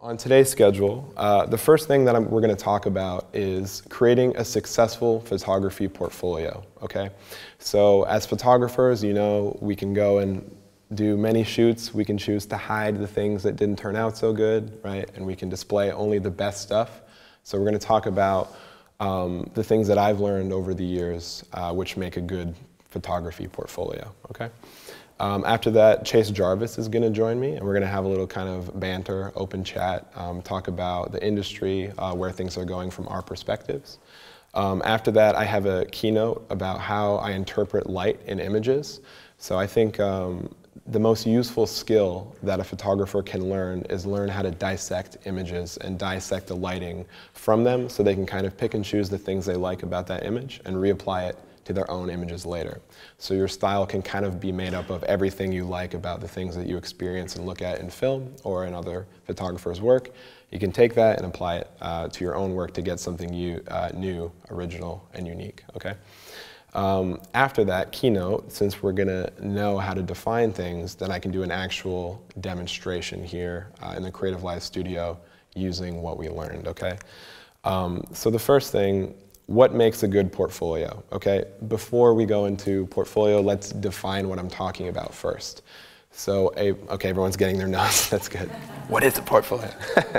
On today's schedule, uh, the first thing that I'm, we're going to talk about is creating a successful photography portfolio. Okay, so as photographers, you know, we can go and do many shoots. We can choose to hide the things that didn't turn out so good, right? And we can display only the best stuff. So we're going to talk about um, the things that I've learned over the years, uh, which make a good photography portfolio. Okay. Um, after that, Chase Jarvis is going to join me, and we're going to have a little kind of banter, open chat, um, talk about the industry, uh, where things are going from our perspectives. Um, after that, I have a keynote about how I interpret light in images. So I think um, the most useful skill that a photographer can learn is learn how to dissect images and dissect the lighting from them so they can kind of pick and choose the things they like about that image and reapply it to their own images later. So your style can kind of be made up of everything you like about the things that you experience and look at in film or in other photographers' work. You can take that and apply it uh, to your own work to get something you, uh, new, original, and unique, okay? Um, after that keynote, since we're gonna know how to define things, then I can do an actual demonstration here uh, in the CreativeLive studio using what we learned, okay? Um, so the first thing what makes a good portfolio, okay? Before we go into portfolio, let's define what I'm talking about first. So, a, okay, everyone's getting their notes, that's good. What is a portfolio?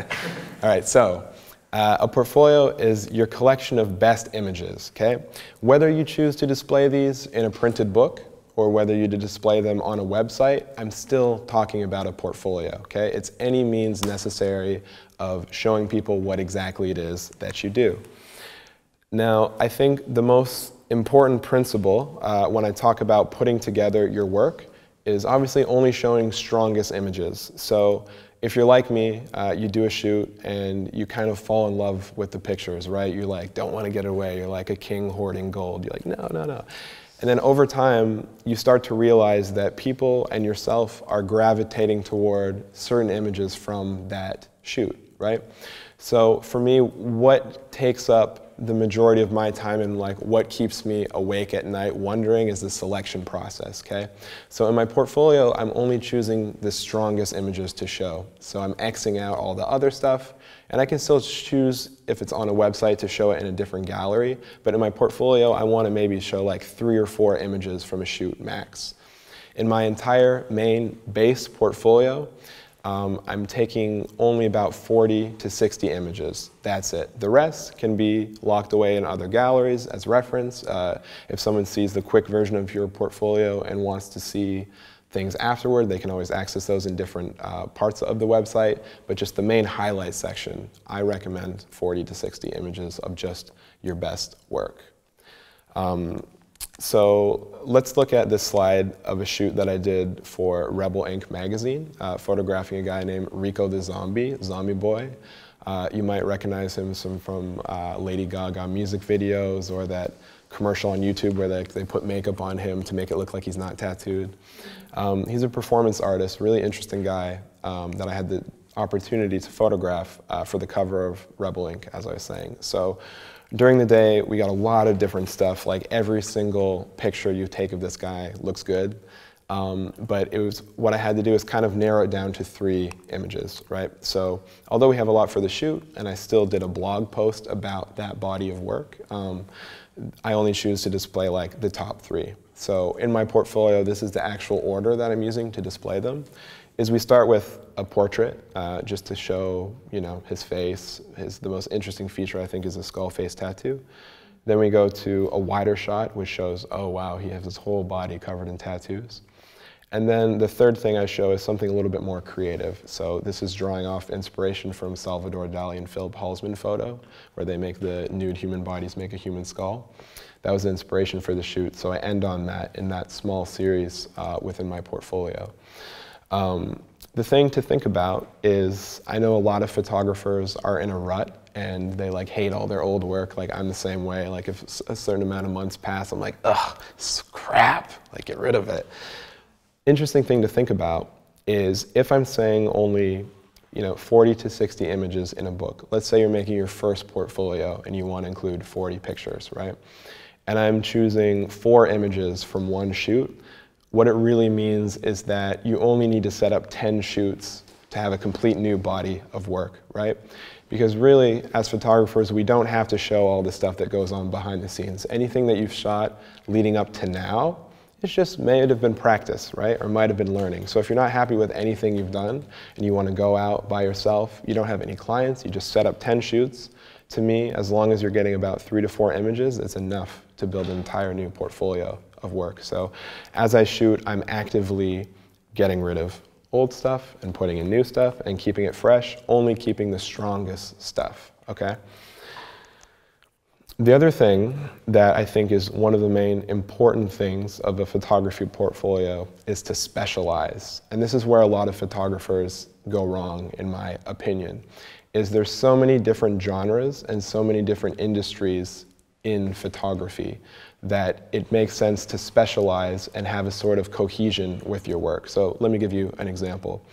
All right, so uh, a portfolio is your collection of best images, okay? Whether you choose to display these in a printed book or whether you display them on a website, I'm still talking about a portfolio, okay? It's any means necessary of showing people what exactly it is that you do. Now, I think the most important principle uh, when I talk about putting together your work is obviously only showing strongest images. So if you're like me, uh, you do a shoot and you kind of fall in love with the pictures, right? You like don't want to get away. You're like a king hoarding gold. You're like, no, no, no. And then over time, you start to realize that people and yourself are gravitating toward certain images from that shoot, right? So for me, what takes up the majority of my time and like what keeps me awake at night wondering is the selection process, okay? So in my portfolio, I'm only choosing the strongest images to show. So I'm Xing out all the other stuff, and I can still choose if it's on a website to show it in a different gallery, but in my portfolio, I wanna maybe show like three or four images from a shoot max. In my entire main base portfolio, um, I'm taking only about 40 to 60 images. That's it. The rest can be locked away in other galleries as reference. Uh, if someone sees the quick version of your portfolio and wants to see things afterward, they can always access those in different uh, parts of the website. But just the main highlight section, I recommend 40 to 60 images of just your best work. Um, so let's look at this slide of a shoot that I did for Rebel Ink magazine, uh, photographing a guy named Rico the Zombie, Zombie Boy. Uh, you might recognize him from uh, Lady Gaga music videos or that commercial on YouTube where they, they put makeup on him to make it look like he's not tattooed. Um, he's a performance artist, really interesting guy um, that I had the opportunity to photograph uh, for the cover of Rebel Ink, as I was saying. So during the day, we got a lot of different stuff. Like every single picture you take of this guy looks good. Um, but it was what I had to do is kind of narrow it down to three images, right? So although we have a lot for the shoot, and I still did a blog post about that body of work, um, I only choose to display like the top three. So in my portfolio, this is the actual order that I'm using to display them is we start with a portrait uh, just to show you know his face. His the most interesting feature I think is a skull face tattoo. Then we go to a wider shot which shows oh wow he has his whole body covered in tattoos. And then the third thing I show is something a little bit more creative. So this is drawing off inspiration from Salvador Dali and Philip Halsman photo, where they make the nude human bodies make a human skull. That was the inspiration for the shoot. So I end on that in that small series uh, within my portfolio. Um, the thing to think about is I know a lot of photographers are in a rut and they like hate all their old work. Like I'm the same way. Like if a certain amount of months pass, I'm like, ugh, crap. Like get rid of it. Interesting thing to think about is if I'm saying only you know 40 to 60 images in a book. Let's say you're making your first portfolio and you want to include 40 pictures, right? And I'm choosing four images from one shoot what it really means is that you only need to set up 10 shoots to have a complete new body of work, right? Because really, as photographers, we don't have to show all the stuff that goes on behind the scenes. Anything that you've shot leading up to now, it's just may have been practice, right? Or might have been learning. So if you're not happy with anything you've done and you want to go out by yourself, you don't have any clients, you just set up 10 shoots. To me, as long as you're getting about three to four images, it's enough to build an entire new portfolio of work. So as I shoot, I'm actively getting rid of old stuff and putting in new stuff and keeping it fresh, only keeping the strongest stuff, okay? The other thing that I think is one of the main important things of a photography portfolio is to specialize. And this is where a lot of photographers go wrong, in my opinion, is there's so many different genres and so many different industries in photography that it makes sense to specialize and have a sort of cohesion with your work. So let me give you an example.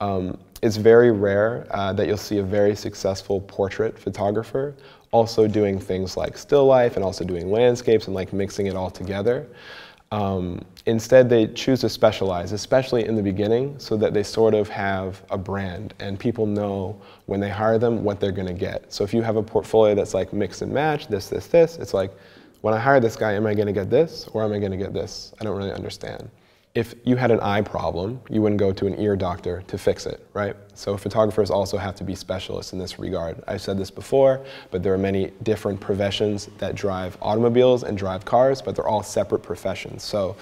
Um, it's very rare uh, that you'll see a very successful portrait photographer also doing things like still life and also doing landscapes and like mixing it all together. Um, instead, they choose to specialize, especially in the beginning, so that they sort of have a brand and people know when they hire them what they're going to get. So if you have a portfolio that's like mix and match, this, this, this, it's like, when I hire this guy, am I going to get this or am I going to get this? I don't really understand. If you had an eye problem, you wouldn't go to an ear doctor to fix it, right? So photographers also have to be specialists in this regard. I've said this before, but there are many different professions that drive automobiles and drive cars, but they're all separate professions. So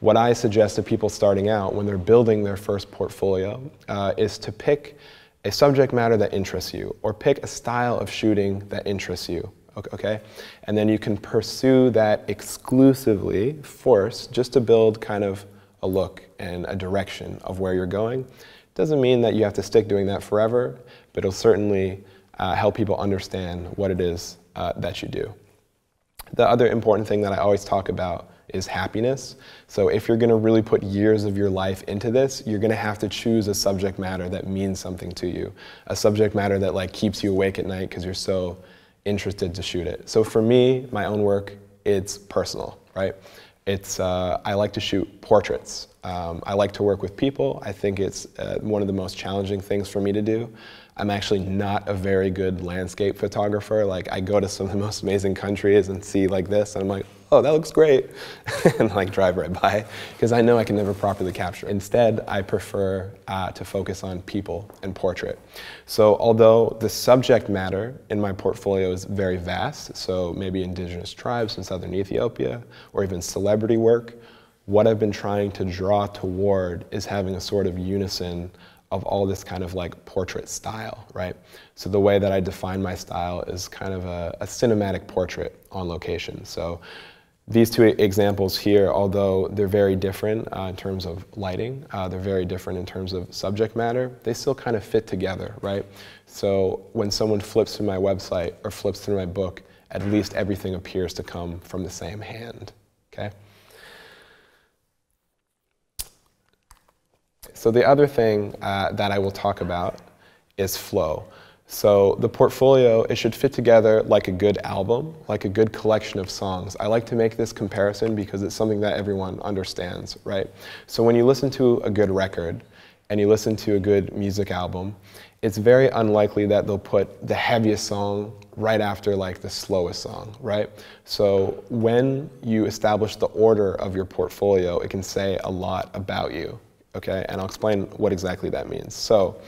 what I suggest to people starting out when they're building their first portfolio uh, is to pick a subject matter that interests you or pick a style of shooting that interests you okay? And then you can pursue that exclusively force, just to build kind of a look and a direction of where you're going. Doesn't mean that you have to stick doing that forever, but it'll certainly uh, help people understand what it is uh, that you do. The other important thing that I always talk about is happiness. So if you're going to really put years of your life into this, you're going to have to choose a subject matter that means something to you, a subject matter that like keeps you awake at night because you're so interested to shoot it. So for me, my own work, it's personal, right? It's, uh, I like to shoot portraits. Um, I like to work with people. I think it's uh, one of the most challenging things for me to do. I'm actually not a very good landscape photographer. Like I go to some of the most amazing countries and see like this, and I'm like, oh, that looks great, and like drive right by, because I know I can never properly capture. Instead, I prefer uh, to focus on people and portrait. So although the subject matter in my portfolio is very vast, so maybe indigenous tribes in southern Ethiopia, or even celebrity work, what I've been trying to draw toward is having a sort of unison of all this kind of like portrait style, right? So the way that I define my style is kind of a, a cinematic portrait on location. So these two examples here, although they're very different uh, in terms of lighting, uh, they're very different in terms of subject matter, they still kind of fit together, right? So when someone flips through my website or flips through my book, at least everything appears to come from the same hand, okay? So the other thing uh, that I will talk about is flow. So the portfolio, it should fit together like a good album, like a good collection of songs. I like to make this comparison because it's something that everyone understands, right? So when you listen to a good record and you listen to a good music album, it's very unlikely that they'll put the heaviest song right after like the slowest song, right? So when you establish the order of your portfolio, it can say a lot about you okay? And I'll explain what exactly that means. So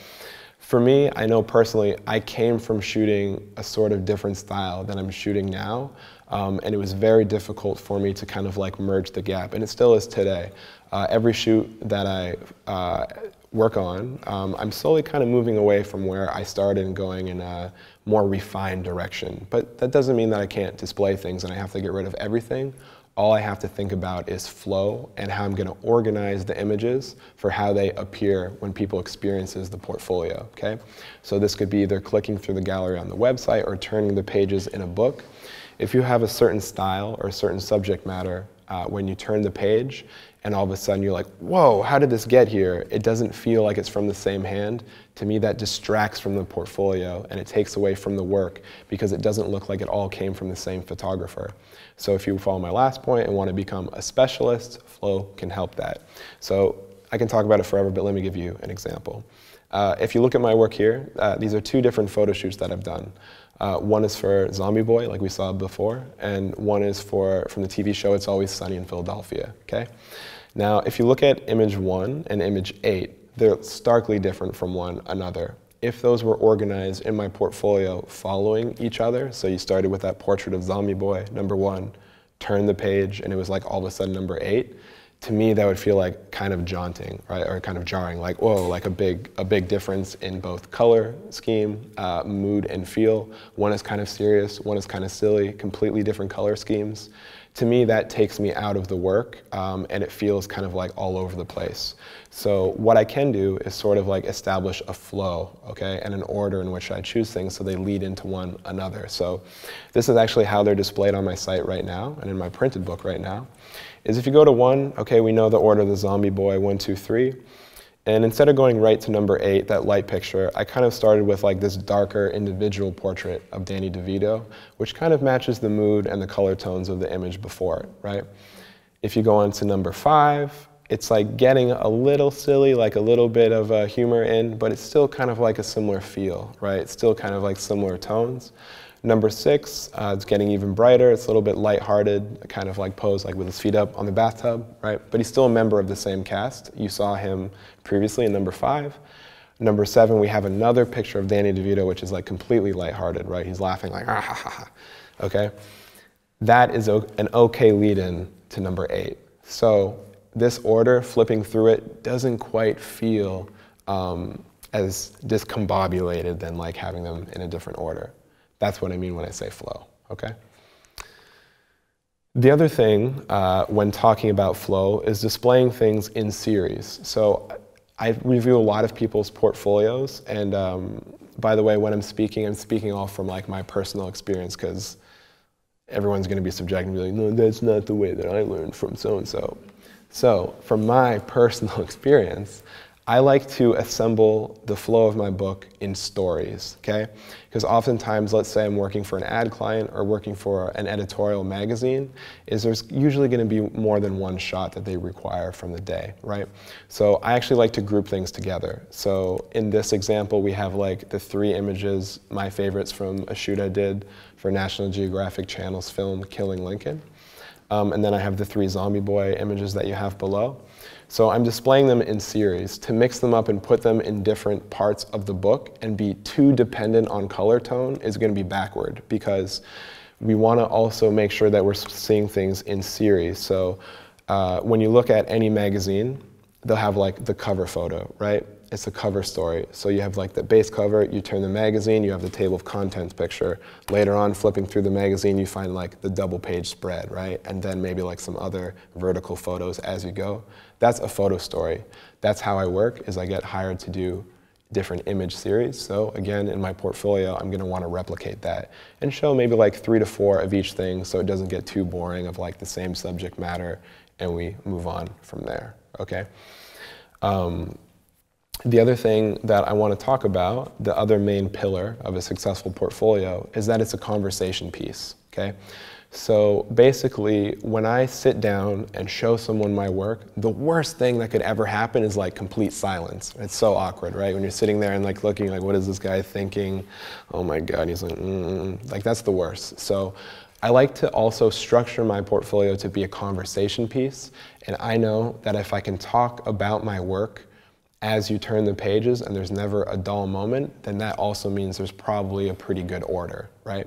for me, I know personally, I came from shooting a sort of different style than I'm shooting now. Um, and it was very difficult for me to kind of like merge the gap, and it still is today. Uh, every shoot that I uh, work on, um, I'm slowly kind of moving away from where I started and going in a more refined direction. But that doesn't mean that I can't display things and I have to get rid of everything all I have to think about is flow and how I'm going to organize the images for how they appear when people experiences the portfolio, okay? So this could be either clicking through the gallery on the website or turning the pages in a book. If you have a certain style or a certain subject matter, uh, when you turn the page and all of a sudden you're like, whoa, how did this get here? It doesn't feel like it's from the same hand. To me, that distracts from the portfolio and it takes away from the work because it doesn't look like it all came from the same photographer. So if you follow my last point and want to become a specialist, Flow can help that. So I can talk about it forever, but let me give you an example. Uh, if you look at my work here, uh, these are two different photo shoots that I've done. Uh, one is for Zombie Boy, like we saw before, and one is for from the TV show It's Always Sunny in Philadelphia. Okay. Now, if you look at image one and image eight, they're starkly different from one another. If those were organized in my portfolio following each other, so you started with that portrait of Zombie Boy, number one, turned the page, and it was like all of a sudden number eight, to me that would feel like kind of jaunting, right, or kind of jarring, like whoa, like a big a big difference in both color scheme, uh, mood, and feel. One is kind of serious, one is kind of silly, completely different color schemes. To me, that takes me out of the work, um, and it feels kind of like all over the place. So what I can do is sort of like establish a flow, okay, and an order in which I choose things so they lead into one another. So this is actually how they're displayed on my site right now and in my printed book right now is if you go to one, okay, we know the order of the zombie boy, one, two, three. And instead of going right to number eight, that light picture, I kind of started with like this darker individual portrait of Danny DeVito, which kind of matches the mood and the color tones of the image before it, right? If you go on to number five, it's like getting a little silly, like a little bit of uh, humor in, but it's still kind of like a similar feel, right? It's still kind of like similar tones. Number six, uh, it's getting even brighter. It's a little bit lighthearted, kind of like pose like with his feet up on the bathtub, right? But he's still a member of the same cast. You saw him previously in number five. Number seven, we have another picture of Danny DeVito, which is like completely lighthearted, right? He's laughing like, ah, ha, ha, ha. okay? That is an okay lead-in to number eight. So this order, flipping through it, doesn't quite feel um, as discombobulated than like having them in a different order. That's what I mean when I say flow, okay? The other thing uh, when talking about flow is displaying things in series. So I review a lot of people's portfolios, and um, by the way, when I'm speaking, I'm speaking all from like my personal experience because everyone's going to be subjective and be like, no, that's not the way that I learned from so and so. So, from my personal experience, I like to assemble the flow of my book in stories, okay? Because oftentimes, let's say I'm working for an ad client or working for an editorial magazine, is there's usually gonna be more than one shot that they require from the day, right? So I actually like to group things together. So in this example, we have like the three images, my favorites from a shoot I did for National Geographic Channel's film Killing Lincoln. Um, and then I have the three zombie boy images that you have below. So I'm displaying them in series. To mix them up and put them in different parts of the book and be too dependent on color tone is going to be backward because we want to also make sure that we're seeing things in series. So uh, when you look at any magazine, they'll have like the cover photo, right? It's a cover story. So you have like the base cover, you turn the magazine, you have the table of contents picture. Later on, flipping through the magazine, you find like the double page spread, right? And then maybe like some other vertical photos as you go. That's a photo story. That's how I work, is I get hired to do different image series. So again, in my portfolio, I'm gonna wanna replicate that and show maybe like three to four of each thing so it doesn't get too boring of like the same subject matter and we move on from there, okay? Um, the other thing that I want to talk about, the other main pillar of a successful portfolio, is that it's a conversation piece, okay? So basically, when I sit down and show someone my work, the worst thing that could ever happen is like complete silence. It's so awkward, right? When you're sitting there and like looking like, what is this guy thinking? Oh my God, he's like, mm like that's the worst. So I like to also structure my portfolio to be a conversation piece. And I know that if I can talk about my work as you turn the pages and there's never a dull moment, then that also means there's probably a pretty good order, right?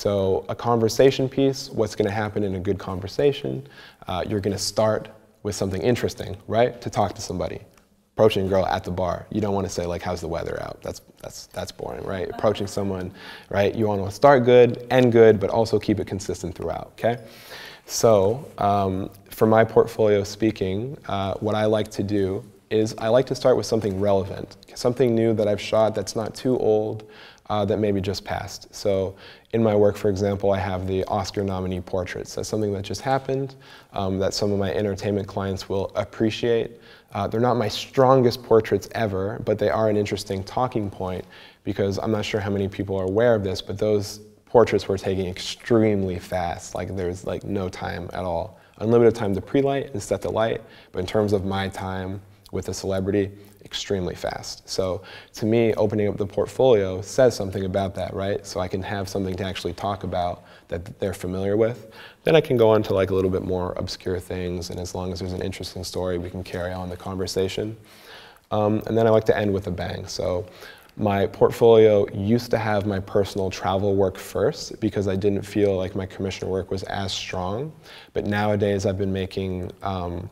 So a conversation piece, what's gonna happen in a good conversation, uh, you're gonna start with something interesting, right? To talk to somebody. Approaching a girl at the bar, you don't wanna say like, how's the weather out? That's, that's, that's boring, right? Approaching someone, right? You wanna start good, end good, but also keep it consistent throughout, okay? So um, for my portfolio speaking, uh, what I like to do is I like to start with something relevant, something new that I've shot that's not too old, uh, that maybe just passed. So in my work, for example, I have the Oscar nominee portraits. That's something that just happened um, that some of my entertainment clients will appreciate. Uh, they're not my strongest portraits ever, but they are an interesting talking point because I'm not sure how many people are aware of this, but those portraits were taken extremely fast. Like there's like no time at all. Unlimited time to pre-light and set the light, but in terms of my time, with a celebrity, extremely fast. So to me, opening up the portfolio says something about that, right? So I can have something to actually talk about that they're familiar with. Then I can go on to like a little bit more obscure things, and as long as there's an interesting story, we can carry on the conversation. Um, and then I like to end with a bang. So my portfolio used to have my personal travel work first because I didn't feel like my commissioner work was as strong. But nowadays I've been making um,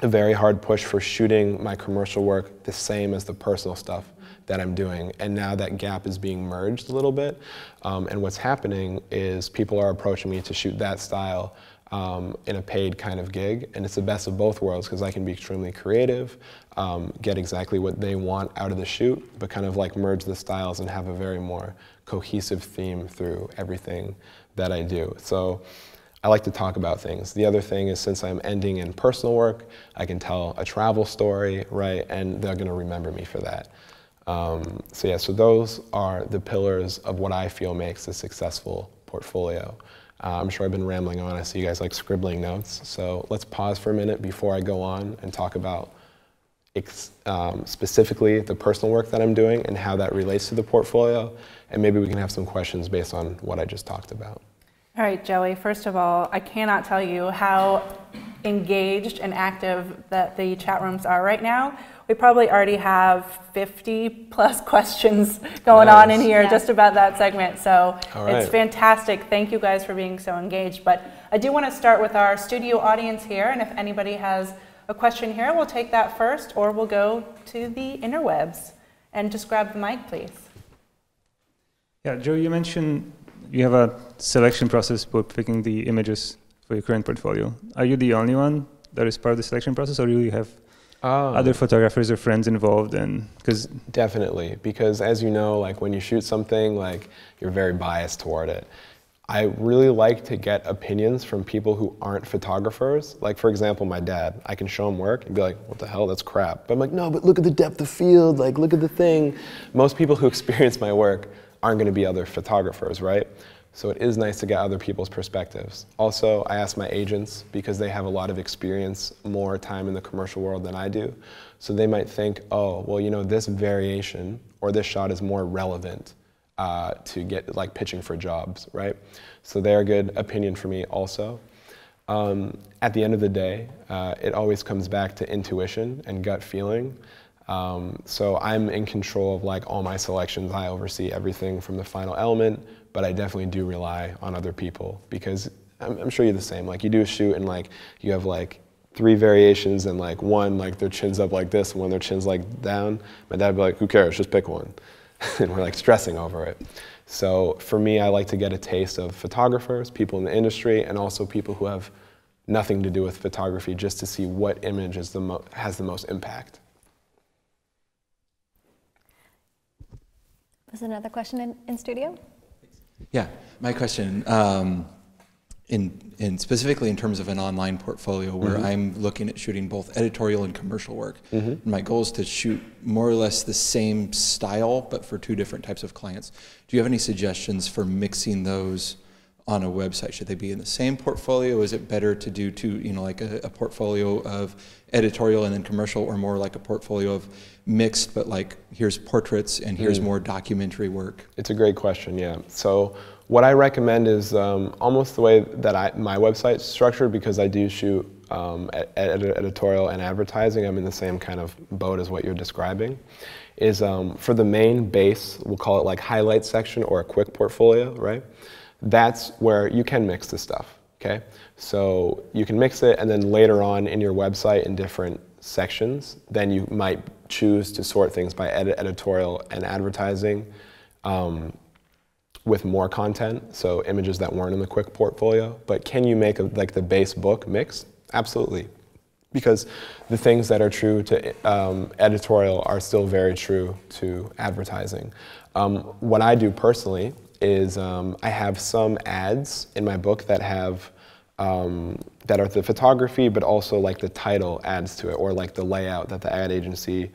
a very hard push for shooting my commercial work the same as the personal stuff that I'm doing. And now that gap is being merged a little bit. Um, and what's happening is people are approaching me to shoot that style um, in a paid kind of gig. And it's the best of both worlds because I can be extremely creative, um, get exactly what they want out of the shoot, but kind of like merge the styles and have a very more cohesive theme through everything that I do. So I like to talk about things. The other thing is since I'm ending in personal work, I can tell a travel story, right? And they're gonna remember me for that. Um, so yeah, so those are the pillars of what I feel makes a successful portfolio. Uh, I'm sure I've been rambling on. I see you guys like scribbling notes. So let's pause for a minute before I go on and talk about um, specifically the personal work that I'm doing and how that relates to the portfolio. And maybe we can have some questions based on what I just talked about. All right, Joey, first of all, I cannot tell you how engaged and active that the chat rooms are right now. We probably already have 50 plus questions going nice. on in here yeah. just about that segment. So right. it's fantastic. Thank you guys for being so engaged. But I do want to start with our studio audience here. And if anybody has a question here, we'll take that first, or we'll go to the interwebs. And just grab the mic, please. Yeah, Joe, you mentioned you have a selection process for picking the images for your current portfolio. Are you the only one that is part of the selection process, or do you have oh. other photographers or friends involved? And because definitely, because as you know, like when you shoot something, like you're very biased toward it. I really like to get opinions from people who aren't photographers. Like, for example, my dad. I can show him work and be like, what the hell, that's crap. But I'm like, no, but look at the depth of field, like, look at the thing. Most people who experience my work aren't going to be other photographers, right? So it is nice to get other people's perspectives. Also, I ask my agents because they have a lot of experience, more time in the commercial world than I do. So they might think, oh, well, you know, this variation or this shot is more relevant uh, to get like pitching for jobs, right? So they're a good opinion for me also. Um, at the end of the day, uh, it always comes back to intuition and gut feeling. Um, so I'm in control of like all my selections. I oversee everything from the final element, but I definitely do rely on other people because I'm, I'm sure you're the same. Like you do a shoot and like you have like three variations and like one like their chin's up like this and one their chin's like down. My dad would be like, who cares? Just pick one. and we're like stressing over it. So for me, I like to get a taste of photographers, people in the industry, and also people who have nothing to do with photography just to see what image is the has the most impact. Was another question in, in studio? Yeah, my question, um, in, in specifically in terms of an online portfolio where mm-hmm. I'm looking at shooting both editorial and commercial work. Mm-hmm. My goal is to shoot more or less the same style, but for two different types of clients. Do you have any suggestions for mixing those? On a website? Should they be in the same portfolio? Is it better to do two, you know, like a, a, portfolio of editorial and then commercial, or more like a portfolio of mixed, but like here's portraits and here's mm. more documentary work? It's a great question, yeah. So what I recommend is um, almost the way that I, my website's structured because I do shoot um, ed- editorial and advertising. I'm in the same kind of boat as what you're describing. Is um, for the main base, we'll call it like highlight section or a quick portfolio, right? That's where you can mix the stuff, okay? So you can mix it and then later on in your website in different sections, then you might choose to sort things by edit, editorial and advertising um, with more content, so images that weren't in the quick portfolio. But can you make a, like the base book mix? Absolutely. Because the things that are true to um, editorial are still very true to advertising. Um, what I do personally is um, I have some ads in my book that have um, that are the photography, but also like the title adds to it, or like the layout that the ad agency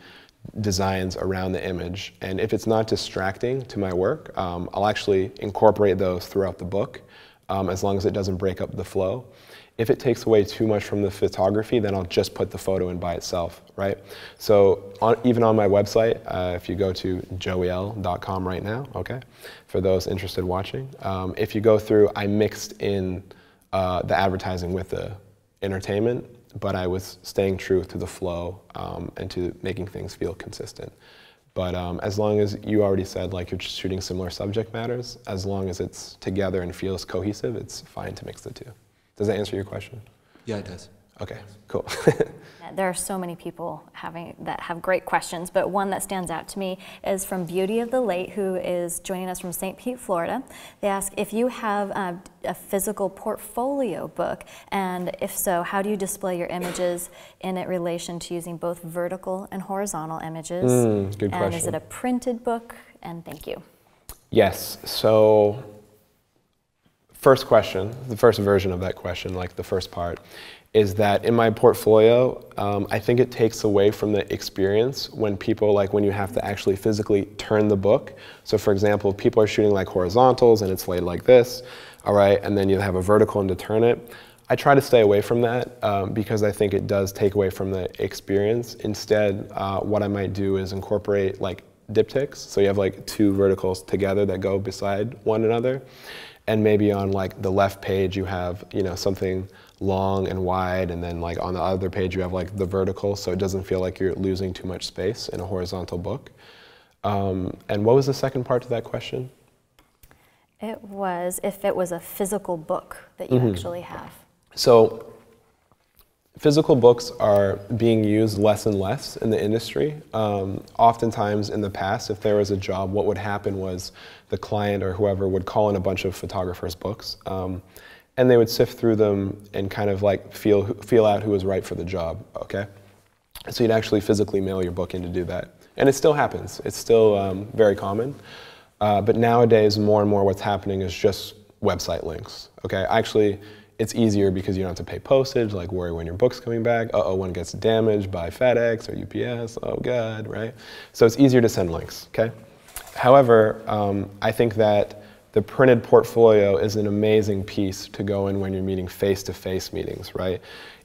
designs around the image. And if it's not distracting to my work, um, I'll actually incorporate those throughout the book, um, as long as it doesn't break up the flow. If it takes away too much from the photography, then I'll just put the photo in by itself, right? So on, even on my website, uh, if you go to joeyl.com right now, okay, for those interested watching, um, if you go through, I mixed in uh, the advertising with the entertainment, but I was staying true to the flow um, and to making things feel consistent. But um, as long as you already said like you're shooting similar subject matters, as long as it's together and feels cohesive, it's fine to mix the two. Does that answer your question? Yeah, it does. Okay, cool. There are so many people having that have great questions, but one that stands out to me is from Beauty of the Late, who is joining us from St. Pete, Florida. They ask if you have a, a physical portfolio book, and if so, how do you display your images in it relation to using both vertical and horizontal images? Mm, good and is it a printed book? And thank you. Yes. So, first question, the first version of that question, like the first part, is that in my portfolio, um, I think it takes away from the experience when people, like when you have to actually physically turn the book. So, for example, people are shooting like horizontals and it's laid like this, all right, and then you have a vertical and to turn it. I try to stay away from that um, because I think it does take away from the experience. Instead, uh, what I might do is incorporate like diptychs. So you have like two verticals together that go beside one another. And maybe on like the left page you have, you know, something long and wide and then like on the other page you have like the vertical so it doesn't feel like you're losing too much space in a horizontal book. Um, and what was the second part to that question? It was if it was a physical book that you actually have. So, physical books are being used less and less in the industry. Um, oftentimes, in the past, if there was a job, what would happen was the client or whoever would call in a bunch of photographers' books, um, and they would sift through them and kind of like feel feel out who was right for the job. Okay, so you'd actually physically mail your book in to do that, and it still happens. It's still um, very common. Uh, but nowadays, more and more what's happening is just website links. Okay, actually, it's easier because you don't have to pay postage, like worry when your book's coming back. Uh oh, when it gets damaged by FedEx or UPS. Oh God, right? So it's easier to send links. Okay. However, um, I think that the printed portfolio is an amazing piece to go in when you're meeting face-to-face meetings, right?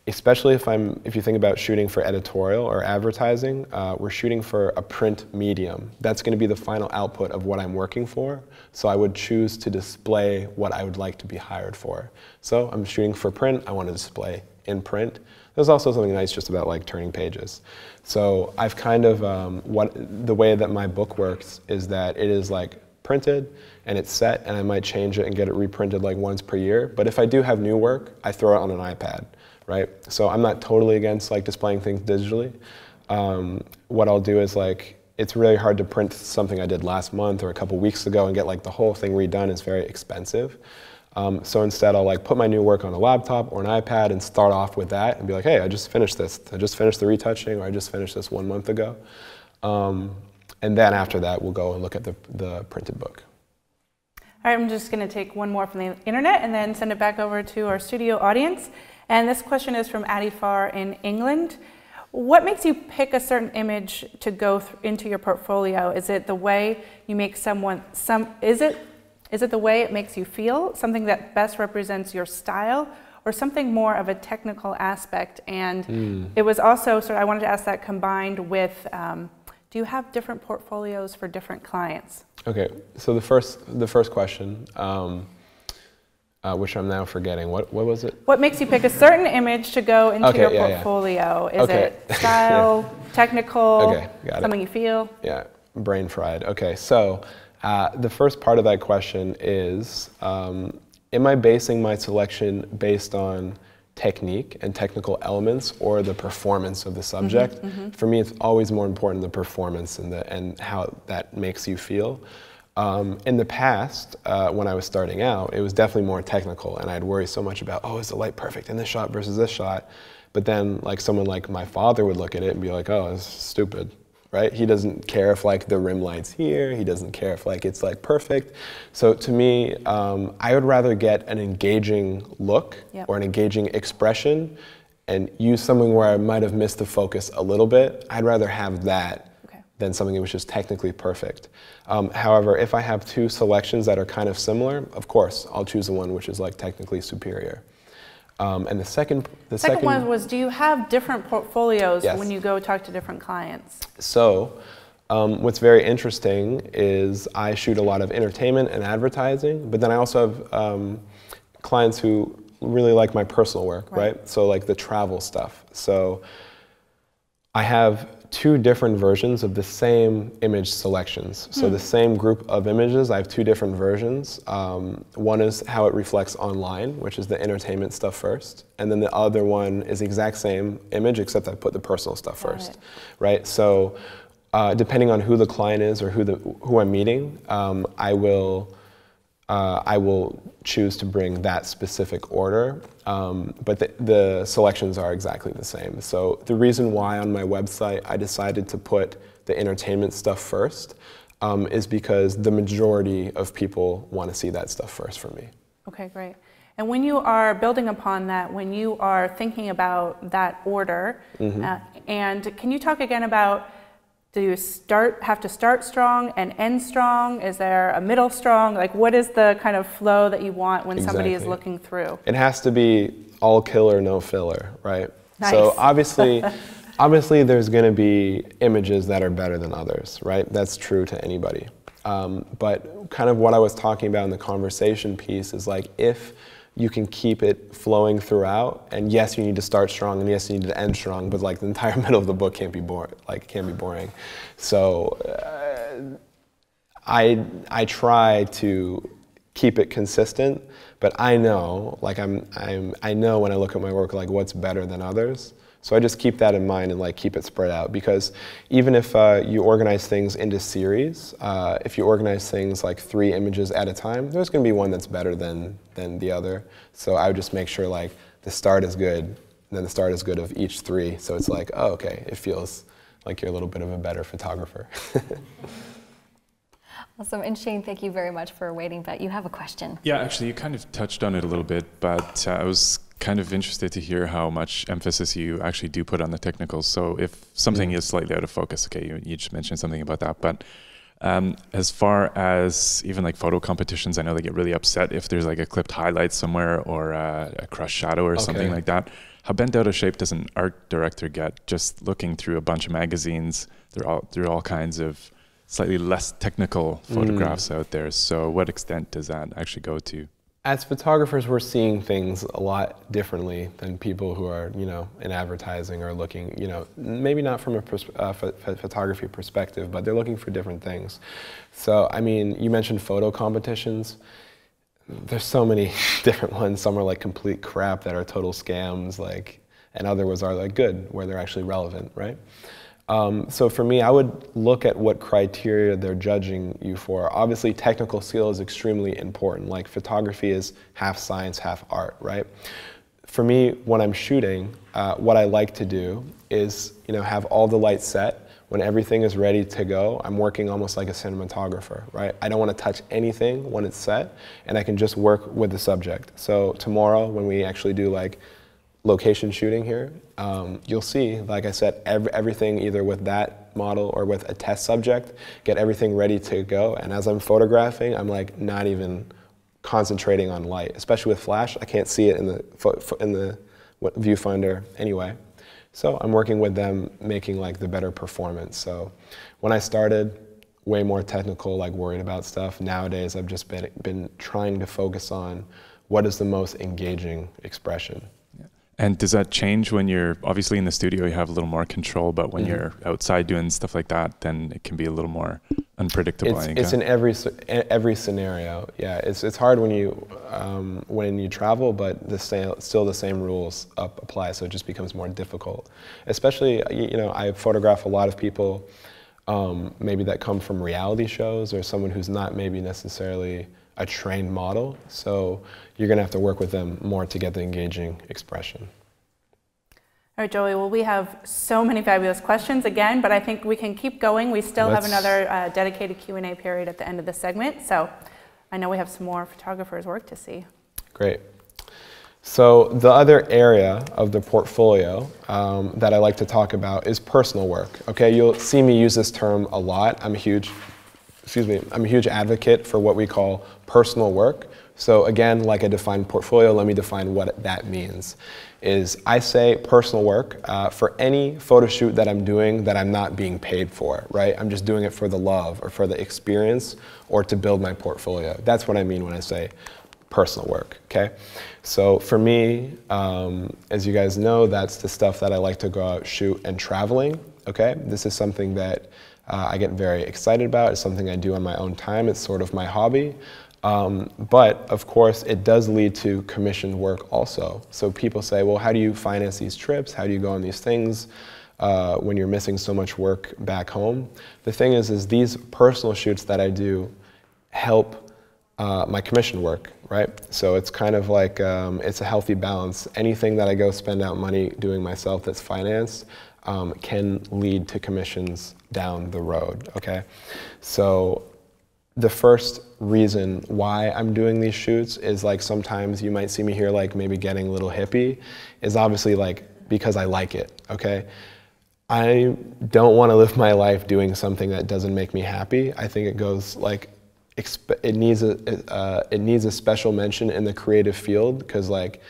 Especially if I'm, if you think about shooting for editorial or advertising, uh, we're shooting for a print medium. That's going to be the final output of what I'm working for. So I would choose to display what I would like to be hired for. So I'm shooting for print. I want to display in print. There's also something nice just about like turning pages. So I've kind of um, what the way that my book works is that it is like printed and it's set, and I might change it and get it reprinted like once per year. But if I do have new work, I throw it on an iPad right? So I'm not totally against like displaying things digitally. Um, what I'll do is like, it's really hard to print something I did last month or a couple weeks ago and get like the whole thing redone. It's very expensive. Um, so instead, I'll like put my new work on a laptop or an iPad and start off with that and be like, hey, I just finished this. I just finished the retouching or I just finished this one month ago. Um, and then after that, we'll go and look at the, the printed book. All right, I'm just going to take one more from the internet and then send it back over to our studio audience. And this question is from Addie Farr in England. What makes you pick a certain image to go into your portfolio? Is it the way you make someone some is it is it the way it makes you feel, something that best represents your style, or something more of a technical aspect? And mm. it was also sort of, I wanted to ask that combined with um, do you have different portfolios for different clients? Okay, so the first the first question. Um, uh, which I'm now forgetting. What what was it? What makes you pick a certain image to go into okay, your yeah, portfolio? Yeah. Is okay. it style, yeah. technical, okay, something you feel? Yeah, brain fried. Okay, so uh, the first part of that question is, um, am I basing my selection based on technique and technical elements or the performance of the subject? Mm-hmm, mm-hmm. For me, it's always more important the performance and the and how that makes you feel. Um, in the past, uh, when I was starting out, it was definitely more technical, and I'd worry so much about, oh, is the light perfect in this shot versus this shot? But then, like someone like my father would look at it and be like, oh, it's stupid, right? He doesn't care if like the rim light's here. He doesn't care if like it's like perfect. So to me, um, I would rather get an engaging look yep. or an engaging expression, and use something where I might have missed the focus a little bit. I'd rather have that than something that was just technically perfect. Um, however, if I have two selections that are kind of similar, of course, I'll choose the one which is like technically superior. Um, and the second, the Second second, one was, do you have different portfolios Yes. when you go talk to different clients? So, um, what's very interesting is I shoot a lot of entertainment and advertising, but then I also have um, clients who really like my personal work, Right. right. So, like the travel stuff. So, I have two different versions of the same image selections. So, the same group of images, I have two different versions. Um, one is how it reflects online, which is the entertainment stuff first. And then the other one is the exact same image, except I put the personal stuff Got first it. right? So, uh, depending on who the client is or who the who I'm meeting, um, I will uh, I will choose to bring that specific order. Um, but the, the selections are exactly the same. So the reason why on my website I decided to put the entertainment stuff first um, is because the majority of people want to see that stuff first from me. Okay, great. And when you are building upon that, when you are thinking about that order, Mm-hmm. uh, and can you talk again about do you start have to start strong and end strong? Is there a middle strong? Like what is the kind of flow that you want when somebody is looking through? It has to be all killer, no filler, right? Nice. So obviously, obviously, there's going to be images that are better than others, right? That's true to anybody. Um, but kind of what I was talking about in the conversation piece is like if you can keep it flowing throughout, and yes, you need to start strong, and yes, you need to end strong, but like the entire middle of the book can't be boring. Like can't be boring. So uh, I I try to keep it consistent, but I know like I'm I'm I know when I look at my work like what's better than others. So I just keep that in mind and like keep it spread out because even if uh, you organize things into series, uh, if you organize things like three images at a time, there's going to be one that's better than than the other. So I would just make sure like the start is good, and then the start is good of each three. So it's like oh okay, it feels like you're a little bit of a better photographer. Awesome. And Shane, thank you very much for waiting, but you have a question. Yeah, actually, you kind of touched on it a little bit, but uh, I was kind of interested to hear how much emphasis you actually do put on the technicals. So if something is slightly out of focus, okay, you, you just mentioned something about that, but um, as far as even like photo competitions, I know they get really upset if there's like a clipped highlight somewhere or uh, a crushed shadow or something like that. How bent out of shape does an art director get just looking through a bunch of magazines? There are all, there are all kinds of slightly less technical photographs out there. So what extent does that actually go to? As photographers, we're seeing things a lot differently than people who are, you know, in advertising or looking, you know, maybe not from a pers- uh, ph- ph- photography perspective, but they're looking for different things. So, I mean, you mentioned photo competitions. There's so many different ones. Some are like complete crap that are total scams, like, and other ones are like good, where they're actually relevant, right? Um, so for me, I would look at what criteria they're judging you for. Obviously, technical skill is extremely important. Like photography is half science, half art, right? For me, when I'm shooting, uh, what I like to do is, you know, have all the lights set. When everything is ready to go, I'm working almost like a cinematographer, right? I don't want to touch anything when it's set, and I can just work with the subject. So tomorrow, when we actually do like location shooting here, um, you'll see, like I said, ev- everything either with that model or with a test subject, get everything ready to go. And as I'm photographing, I'm like not even concentrating on light, especially with flash. I can't see it in the in the viewfinder anyway. So I'm working with them, making like the better performance. So when I started, way more technical, like worried about stuff. Nowadays, I've just been been trying to focus on what is the most engaging expression. And does that change when you're obviously in the studio? You have a little more control, but when Mhm. you're outside doing stuff like that, then it can be a little more unpredictable. It's, it's in every s- every scenario. Yeah, it's it's hard when you um, when you travel, but the same, still the same rules up, apply. So it just becomes more difficult. Especially, you know, I photograph a lot of people, um, maybe that come from reality shows or someone who's not maybe necessarily a trained model. So you're gonna have to work with them more to get the engaging expression. All right, Joey. Well, we have so many fabulous questions again, but I think we can keep going. We still have Let's- another uh, dedicated Q and A period at the end of the segment, so I know we have some more photographers' work to see. Great. So the other area of the portfolio um, that I like to talk about is personal work. Okay, you'll see me use this term a lot. I'm a huge excuse me, I'm a huge advocate for what we call personal work. So again, like I defined portfolio, let me define what that means. Is I say personal work uh, for any photo shoot that I'm doing that I'm not being paid for, right? I'm just doing it for the love or for the experience or to build my portfolio. That's what I mean when I say personal work, okay? So for me, um, as you guys know, that's the stuff that I like to go out, shoot, and traveling, okay? This is something that uh, I get very excited about. It's something I do on my own time. It's sort of my hobby. Um, but of course, it does lead to commissioned work also. So people say, well, how do you finance these trips? How do you go on these things uh, when you're missing so much work back home? The thing is, is these personal shoots that I do help uh, my commission work, right? So it's kind of like um, it's a healthy balance. Anything that I go spend out money doing myself that's financed um, can lead to commissions down the road, okay? So the first reason why I'm doing these shoots is like sometimes you might see me here like maybe getting a little hippie is obviously like because I like it, okay? I don't want to live my life doing something that doesn't make me happy. I think it goes like it needs a uh, it needs a special mention in the creative field because like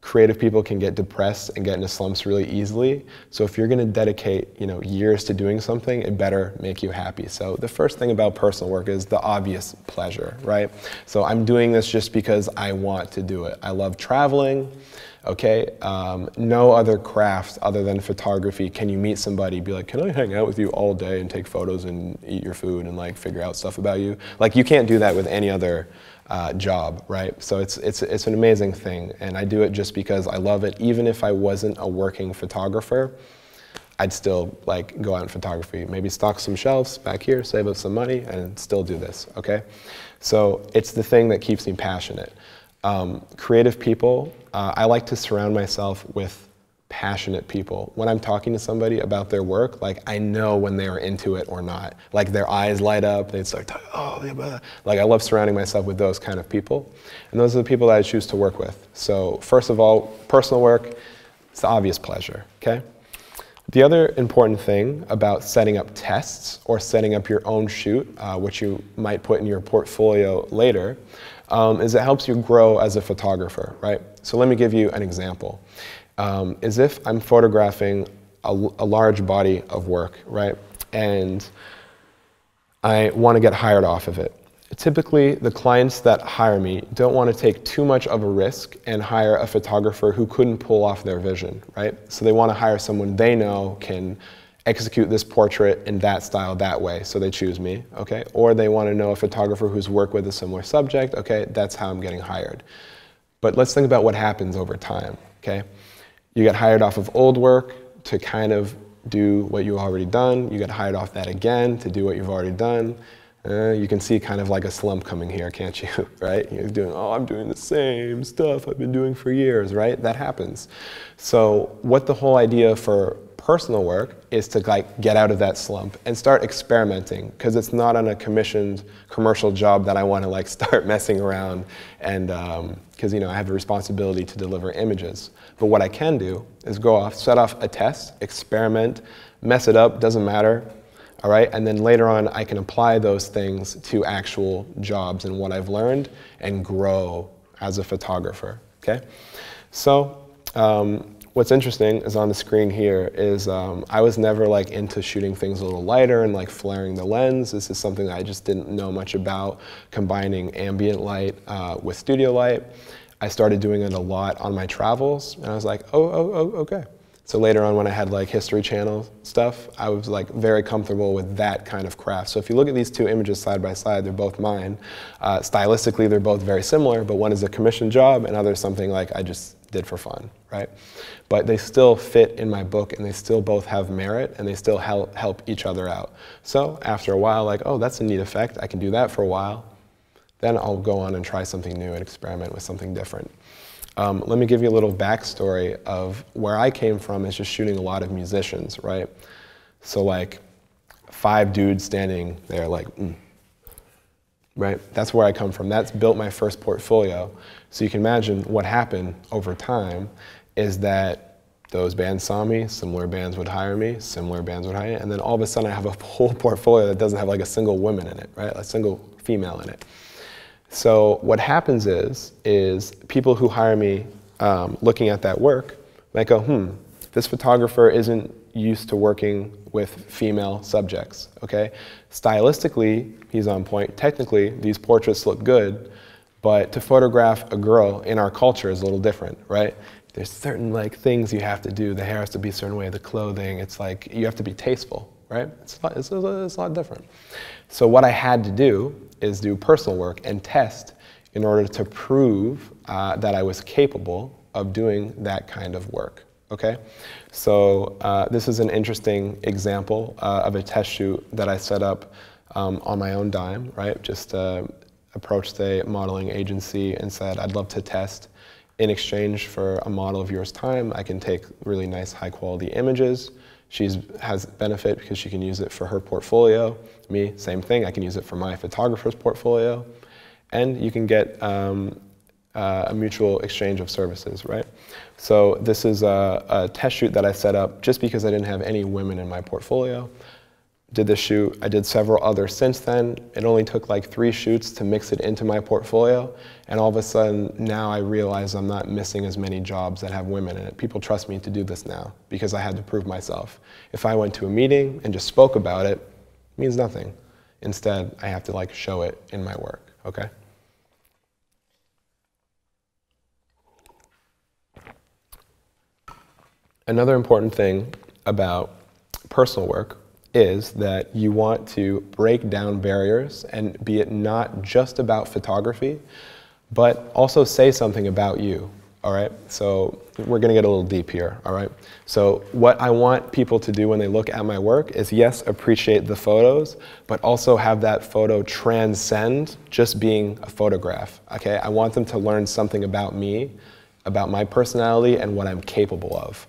creative people can get depressed and get into slumps really easily. So if you're going to dedicate, you know, years to doing something, it better make you happy. So the first thing about personal work is the obvious pleasure, right? So I'm doing this just because I want to do it. I love traveling. Okay, um, no other craft other than photography can you meet somebody, be like, can I hang out with you all day and take photos and eat your food and like figure out stuff about you? Like you can't do that with any other uh, job, right? So it's, it's, it's an amazing thing, and I do it just because I love it. Even if I wasn't a working photographer, I'd still like go out in photography, maybe stock some shelves back here, save up some money, and still do this, okay? So it's the thing that keeps me passionate. Um, creative people, uh, I like to surround myself with passionate people. When I'm talking to somebody about their work, like I know when they are into it or not. Like their eyes light up, they start talking, oh, blah. like I love surrounding myself with those kind of people. And those are the people that I choose to work with. So first of all, personal work, it's the obvious pleasure, okay? The other important thing about setting up tests or setting up your own shoot, uh, which you might put in your portfolio later, um, is it helps you grow as a photographer, right? So let me give you an example um, is if I'm photographing a, a large body of work, right? And I want to get hired off of it. Typically, the clients that hire me don't want to take too much of a risk and hire a photographer who couldn't pull off their vision, right? So they want to hire someone they know can execute this portrait in that style that way, so they choose me, okay? Or they want to know a photographer who's worked with a similar subject, okay? That's how I'm getting hired. But let's think about what happens over time, okay? You get hired off of old work to kind of do what you've already done. You get hired off that again to do what you've already done. Uh, you can see kind of like a slump coming here, can't you? right? You're doing, oh, I'm doing the same stuff I've been doing for years, right? That happens. So, what the whole idea for personal work is to like get out of that slump and start experimenting because it's not on a commissioned commercial job that I want to like start messing around and because um, you know I have a responsibility to deliver images. But what I can do is go off, set off a test, experiment, mess it up, doesn't matter, all right? And then later on, I can apply those things to actual jobs and what I've learned and grow as a photographer, okay? So, um, what's interesting is on the screen here is um, I was never like into shooting things a little lighter and like flaring the lens. This is something I just didn't know much about, combining ambient light uh, with studio light. I started doing it a lot on my travels, and I was like, oh, oh, oh, okay. So later on when I had like History Channel stuff, I was like very comfortable with that kind of craft. So if you look at these two images side by side, they're both mine. Uh, stylistically, they're both very similar, but one is a commissioned job and other is something like I just did for fun, right? But they still fit in my book and they still both have merit and they still help, help each other out. So after a while, like, oh, that's a neat effect. I can do that for a while. Then I'll go on and try something new and experiment with something different. Um, let me give you a little backstory of where I came from is just shooting a lot of musicians, right? So like five dudes standing there like, mm, right? That's where I come from. That's built my first portfolio. So you can imagine what happened over time is that those bands saw me, similar bands would hire me, similar bands would hire me, and then all of a sudden I have a whole portfolio that doesn't have like a single woman in it, right? A single female in it. So what happens is, is people who hire me um, looking at that work might go, hmm, this photographer isn't used to working with female subjects, okay? Stylistically, he's on point. Technically, these portraits look good, but to photograph a girl in our culture is a little different, right? There's certain like things you have to do. The hair has to be a certain way, the clothing, it's like you have to be tasteful, right? It's a lot, it's it's a lot different. So what I had to do is do personal work and test in order to prove uh, that I was capable of doing that kind of work. Okay, so uh, this is an interesting example uh, of a test shoot that I set up um, on my own dime. Right, just uh, approached a modeling agency and said I'd love to test. In exchange for a model of yours time, I can take really nice, high quality images. She has benefit because she can use it for her portfolio. Me, same thing. I can use it for my photographer's portfolio, and you can get um, uh, a mutual exchange of services, right? So this is a, a, test shoot that I set up just because I didn't have any women in my portfolio. Did this shoot, I did several others since then. It only took like three shoots to mix it into my portfolio. And all of a sudden, now I realize I'm not missing as many jobs that have women in it. People trust me to do this now because I had to prove myself. If I went to a meeting and just spoke about it, it means nothing. Instead, I have to like show it in my work, okay? Another important thing about personal work is that you want to break down barriers and be it not just about photography, but also say something about you. All right, so we're gonna get a little deep here. All right, so what I want people to do when they look at my work is yes, appreciate the photos, but also have that photo transcend just being a photograph. Okay, I want them to learn something about me, about my personality, and what I'm capable of.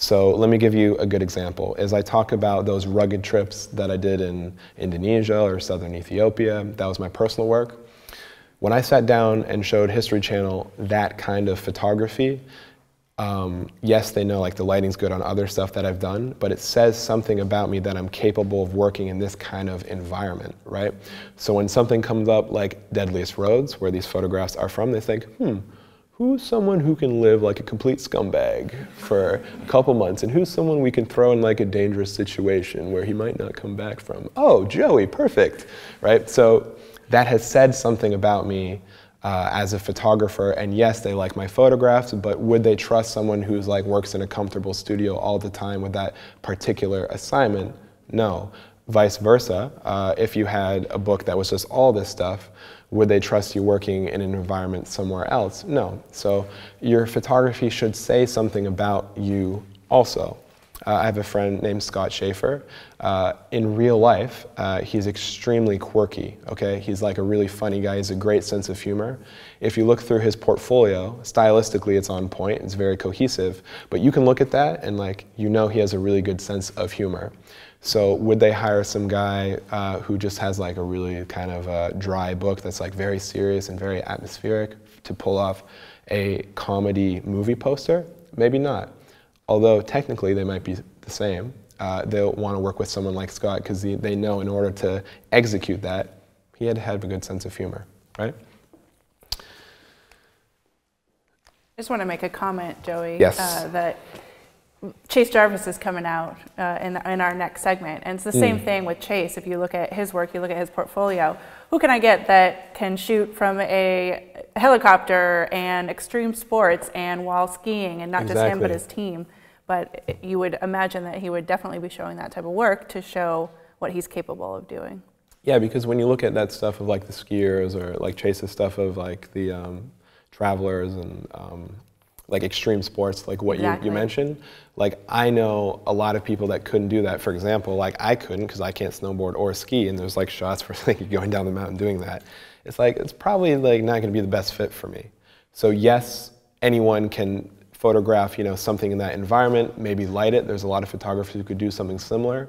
So let me give you a good example. As I talk about those rugged trips that I did in Indonesia or southern Ethiopia, that was my personal work. When I sat down and showed History Channel that kind of photography, um, yes, they know like the lighting's good on other stuff that I've done, but it says something about me that I'm capable of working in this kind of environment, right? So when something comes up like Deadliest Roads, where these photographs are from, they think, hmm, who's someone who can live like a complete scumbag for a couple months? And who's someone we can throw in like a dangerous situation where he might not come back from? Oh joey perfect right? So that has said something about me uh, as a photographer. And yes they like my photographs but would they trust someone who's like works in a comfortable studio all the time with that particular assignment? No. Vice versa uh, if you had a book that was just all this stuff would they trust you working in an environment somewhere else? No. So your photography should say something about you also. Uh, I have a friend named Scott Schaefer. Uh, in real life, uh, he's extremely quirky, okay? He's like a really funny guy. He has a great sense of humor. If you look through his portfolio, stylistically it's on point, it's very cohesive, but you can look at that and like, you know he has a really good sense of humor. So would they hire some guy uh, who just has like a really kind of uh, dry book that's like very serious and very atmospheric to pull off a comedy movie poster? Maybe not. Although technically they might be the same. Uh, they'll want to work with someone like Scott because they know in order to execute that, he had to have a good sense of humor, right? I just want to make a comment, Joey. Yes. Uh, that Chase Jarvis is coming out uh, in, in our next segment. And it's the same mm. thing with Chase. If you look at his work, you look at his portfolio. Who can I get that can shoot from a helicopter and extreme sports and while skiing and not exactly. just him, but his team? But you would imagine that he would definitely be showing that type of work to show what he's capable of doing. Yeah, because when you look at that stuff of like the skiers or like Chase's stuff of like the um, travelers and um, like extreme sports, like what exactly. you, you mentioned. Like I know a lot of people that couldn't do that. For example, like I couldn't because I can't snowboard or ski, and there's like shots for like going down the mountain doing that. It's like it's probably like not going to be the best fit for me. So yes, anyone can photograph, you know, something in that environment, maybe light it. There's a lot of photographers who could do something similar,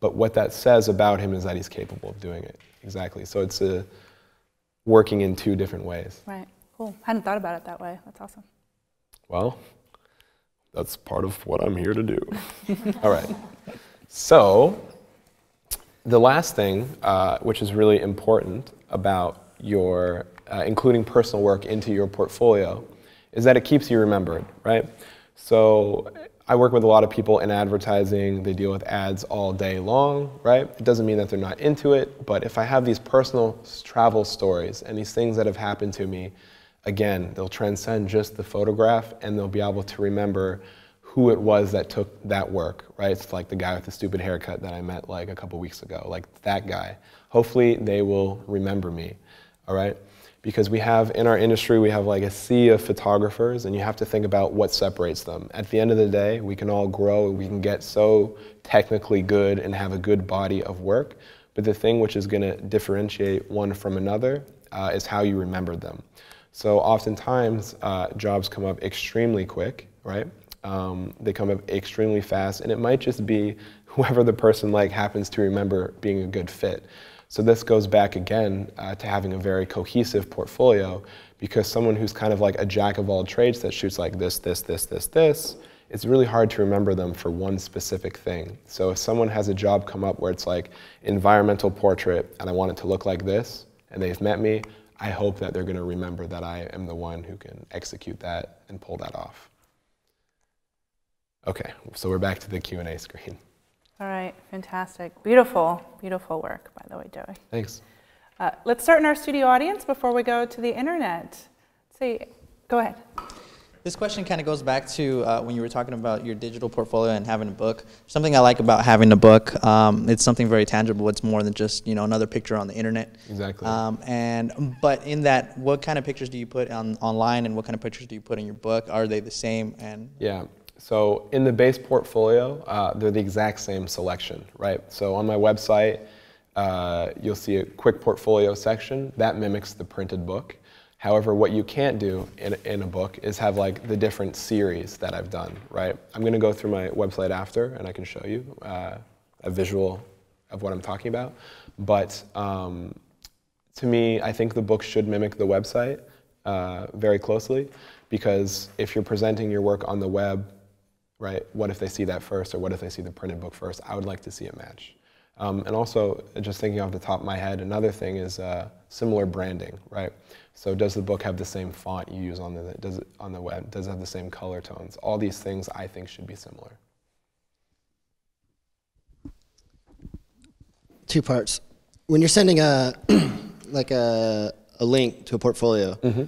but what that says about him is that he's capable of doing it. Exactly. So it's a working in two different ways. Right. Cool. I Hadn't thought about it that way. That's awesome. Well, that's part of what I'm here to do. All right. So, the last thing, uh, which is really important about your uh, including personal work into your portfolio, is that it keeps you remembered, right? So, I work with a lot of people in advertising. They deal with ads all day long, right? It doesn't mean that they're not into it, but if I have these personal travel stories and these things that have happened to me, again, they'll transcend just the photograph and they'll be able to remember who it was that took that work, right? It's like the guy with the stupid haircut that I met like a couple weeks ago, like that guy. Hopefully they will remember me, all right? because we have in our industry we have like a sea of photographers and you have to think about what separates them at the end of the day we can all grow we can get so technically good and have a good body of work but the thing which is going to differentiate one from another uh, is how you remember them so oftentimes uh, jobs come up extremely quick right um, they come up extremely fast and it might just be whoever the person like happens to remember being a good fit so this goes back again uh, to having a very cohesive portfolio because someone who's kind of like a jack of all trades that shoots like this, this, this, this, this, it's really hard to remember them for one specific thing. So if someone has a job come up where it's like environmental portrait and I want it to look like this and they've met me, I hope that they're going to remember that I am the one who can execute that and pull that off. Okay, so we're back to the Q&A screen. All right, fantastic. Beautiful, beautiful work, by the way, Joey. Thanks. Uh, let's start in our studio audience before we go to the internet. Let's see, go ahead. This question kind of goes back to uh, when you were talking about your digital portfolio and having a book. Something I like about having a book, um, it's something very tangible. It's more than just you know another picture on the internet. Exactly. Um, and but in that, what kind of pictures do you put on online, and what kind of pictures do you put in your book? Are they the same? And yeah. So in the base portfolio, uh, they're the exact same selection, right? So on my website, uh, you'll see a quick portfolio section that mimics the printed book. However, what you can't do in, in a book is have like the different series that I've done, right? I'm gonna go through my website after and I can show you uh, a visual of what I'm talking about. But um, to me, I think the book should mimic the website uh, very closely because if you're presenting your work on the web, right? What if they see that first, or what if they see the printed book first? I would like to see it match. Um, and also, just thinking off the top of my head, another thing is uh, similar branding, right? So does the book have the same font you use on the, does it, on the web? Does it have the same color tones? All these things I think should be similar. Two parts. When you're sending a, like a, a link to a portfolio, mm-hmm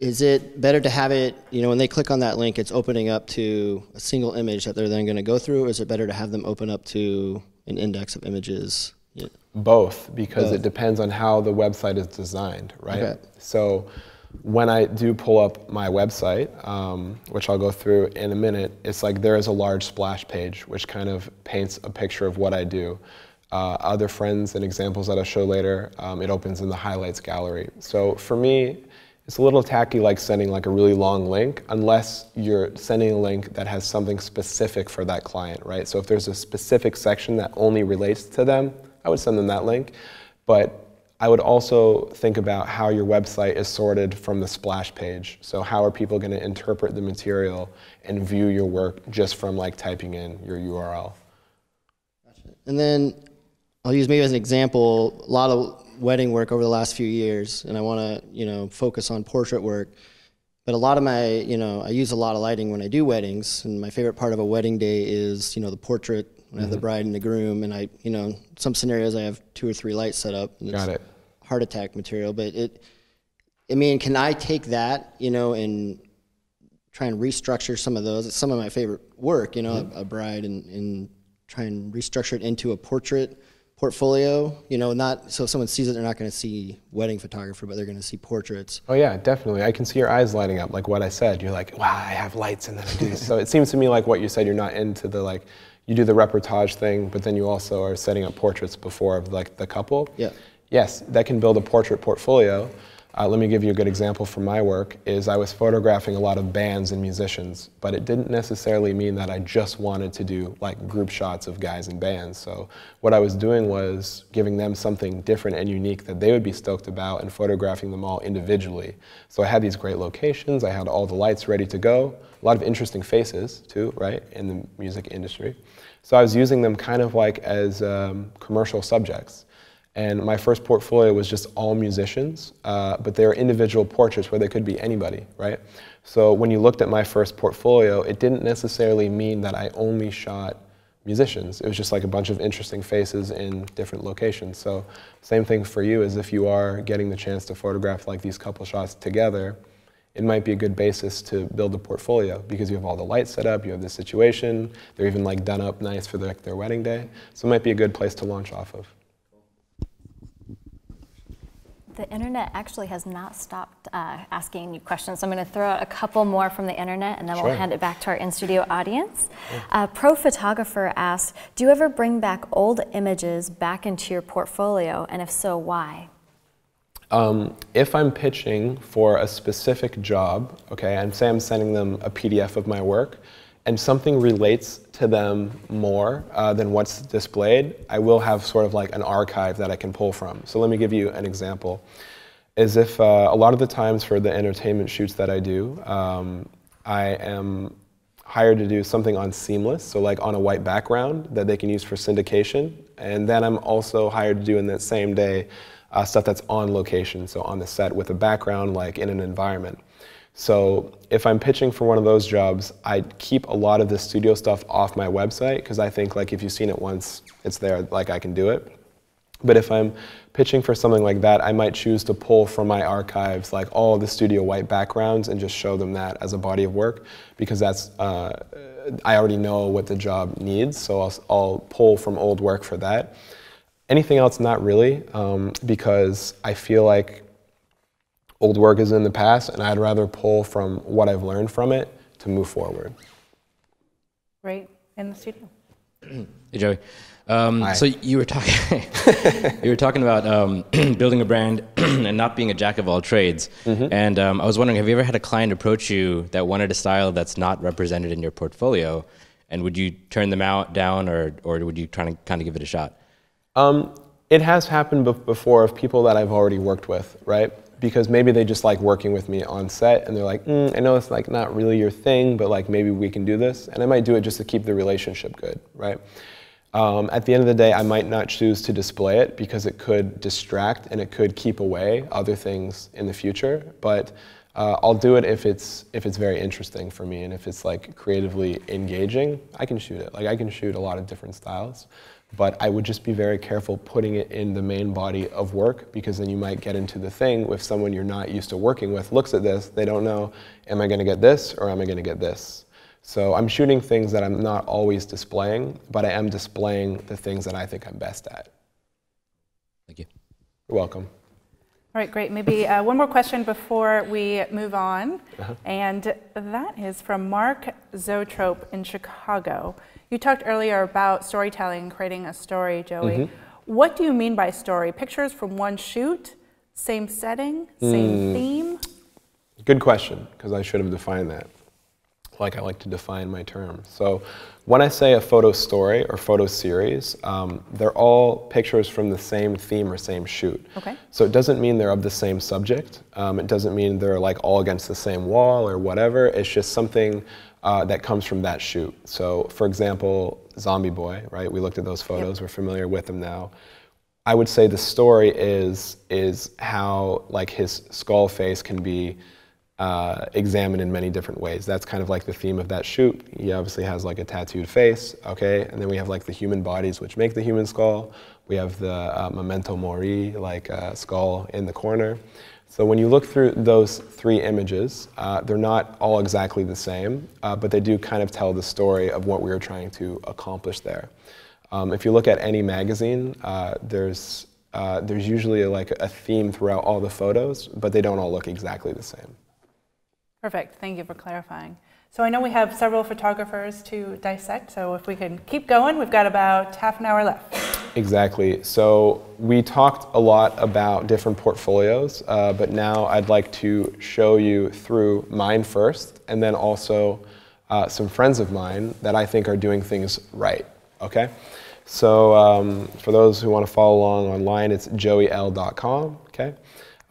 is it better to have it, you know, when they click on that link, it's opening up to a single image that they're then going to go through, or is it better to have them open up to an index of images? Yeah. Both, because Both. it depends on how the website is designed, right? Okay. So when I do pull up my website, um, which I'll go through in a minute, it's like there is a large splash page, which kind of paints a picture of what I do. Uh, other friends and examples that I'll show later, um, it opens in the highlights gallery. So for me, it's a little tacky like sending like a really long link unless you're sending a link that has something specific for that client, right? So if there's a specific section that only relates to them, I would send them that link. But I would also think about how your website is sorted from the splash page. So how are people going to interpret the material and view your work just from like typing in your URL? And then I'll use maybe as an example, a lot of wedding work over the last few years, and I want to, you know, focus on portrait work. But a lot of my, you know, I use a lot of lighting when I do weddings, and my favorite part of a wedding day is, you know, the portrait when. I have the mm-hmm. bride and the groom, and I, you know, some scenarios I have two or three lights set up. Got it. Heart attack material, but it, I mean, can I take that, you know, and try and restructure some of those? It's some of my favorite work, you know, mm-hmm. a, a bride, and, and try and restructure it into a portrait portfolio. You know, not so if someone sees it, they're not going to see wedding photographer, but they're going to see portraits. Oh yeah, definitely. I can see your eyes lighting up, like what I said. You're like, wow, I have lights, and then I do this. so it seems to me like what you said. You're not into the like, you do the reportage thing, but then you also are setting up portraits before of like the couple. Yeah. Yes, that can build a portrait portfolio. Uh, let me give you a good example from my work is I was photographing a lot of bands and musicians, but it didn't necessarily mean that I just wanted to do like group shots of guys and bands. So what I was doing was giving them something different and unique that they would be stoked about and photographing them all individually. So I had these great locations, I had all the lights ready to go, a lot of interesting faces too, right, in the music industry. So I was using them kind of like as um, commercial subjects. And my first portfolio was just all musicians, uh, but they were individual portraits where they could be anybody, right? So when you looked at my first portfolio, it didn't necessarily mean that I only shot musicians. It was just like a bunch of interesting faces in different locations. So same thing for you as if you are getting the chance to photograph like these couple shots together, it might be a good basis to build a portfolio because you have all the lights set up, you have the situation, they're even like done up nice for their, their wedding day. So it might be a good place to launch off of the internet actually has not stopped uh, asking you questions. So I'm going to throw out a couple more from the internet and then sure. we'll hand it back to our in studio audience. Uh, Pro Photographer asks Do you ever bring back old images back into your portfolio? And if so, why? Um, if I'm pitching for a specific job, okay, and say I'm sending them a PDF of my work, and something relates to them more uh, than what's displayed, I will have sort of like an archive that I can pull from. So let me give you an example. Is if uh, a lot of the times for the entertainment shoots that I do, um, I am hired to do something on seamless, so like on a white background that they can use for syndication. And then I'm also hired to do in that same day uh, stuff that's on location, so on the set with a background like in an environment. So if I'm pitching for one of those jobs, I keep a lot of the studio stuff off my website because I think like if you've seen it once, it's there, like I can do it. But if I'm pitching for something like that, I might choose to pull from my archives like all the studio white backgrounds and just show them that as a body of work because that's uh, I already know what the job needs, so I'll, I'll, pull from old work for that. Anything else, not really, um, because I feel like old work is in the past, and I'd rather pull from what I've learned from it to move forward. Right in the studio. hey Joey. Um, so you were talking, you were talking about um, building a brand and not being a jack of all trades. Mm-hmm. And um, I was wondering, have you ever had a client approach you that wanted a style that's not represented in your portfolio, and would you turn them out down, or or would you try to kind of give it a shot? Um, it has happened before of people that I've already worked with, right? because maybe they just like working with me on set and they're like, mm, I know it's like not really your thing, but like maybe we can do this. And I might do it just to keep the relationship good, right? Um, at the end of the day, I might not choose to display it because it could distract and it could keep away other things in the future. But uh, I'll do it if it's if it's very interesting for me and if it's like creatively engaging. I can shoot it. Like I can shoot a lot of different styles but I would just be very careful putting it in the main body of work because then you might get into the thing with someone you're not used to working with looks at this, they don't know, am I going to get this or am I going to get this? So I'm shooting things that I'm not always displaying, but I am displaying the things that I think I'm best at. Thank you. You're welcome. All right, great. Maybe uh, one more question before we move on. Uh-huh. And that is from Mark Zotrope in Chicago. You talked earlier about storytelling, creating a story, Joey. Mm-hmm. What do you mean by story? Pictures from one shoot, same setting, same mm. theme? Good question, because I should have defined that like I like to define my terms. So when I say a photo story or photo series, um, they're all pictures from the same theme or same shoot. Okay. So it doesn't mean they're of the same subject. Um, it doesn't mean they're like all against the same wall or whatever. It's just something uh, that comes from that shoot. So, for example, Zombie Boy, right? We looked at those photos. Yep. We're familiar with them now. I would say the story is is how like his skull face can be uh, examined in many different ways. That's kind of like the theme of that shoot. He obviously has like a tattooed face, okay, and then we have like the human bodies which make the human skull. We have the uh, memento mori, like uh, skull in the corner. So when you look through those three images, uh, they're not all exactly the same, uh, but they do kind of tell the story of what we were trying to accomplish there. Um, if you look at any magazine, uh, there's, uh, there's usually like a theme throughout all the photos, but they don't all look exactly the same. Perfect. Thank you for clarifying. So I know we have several photographers to dissect, so if we can keep going, we've got about half an hour left. Exactly. So we talked a lot about different portfolios, uh, but now I'd like to show you through mine first, and then also uh, some friends of mine that I think are doing things right. Okay. So um, for those who want to follow along online, it's joeyl.com. Okay.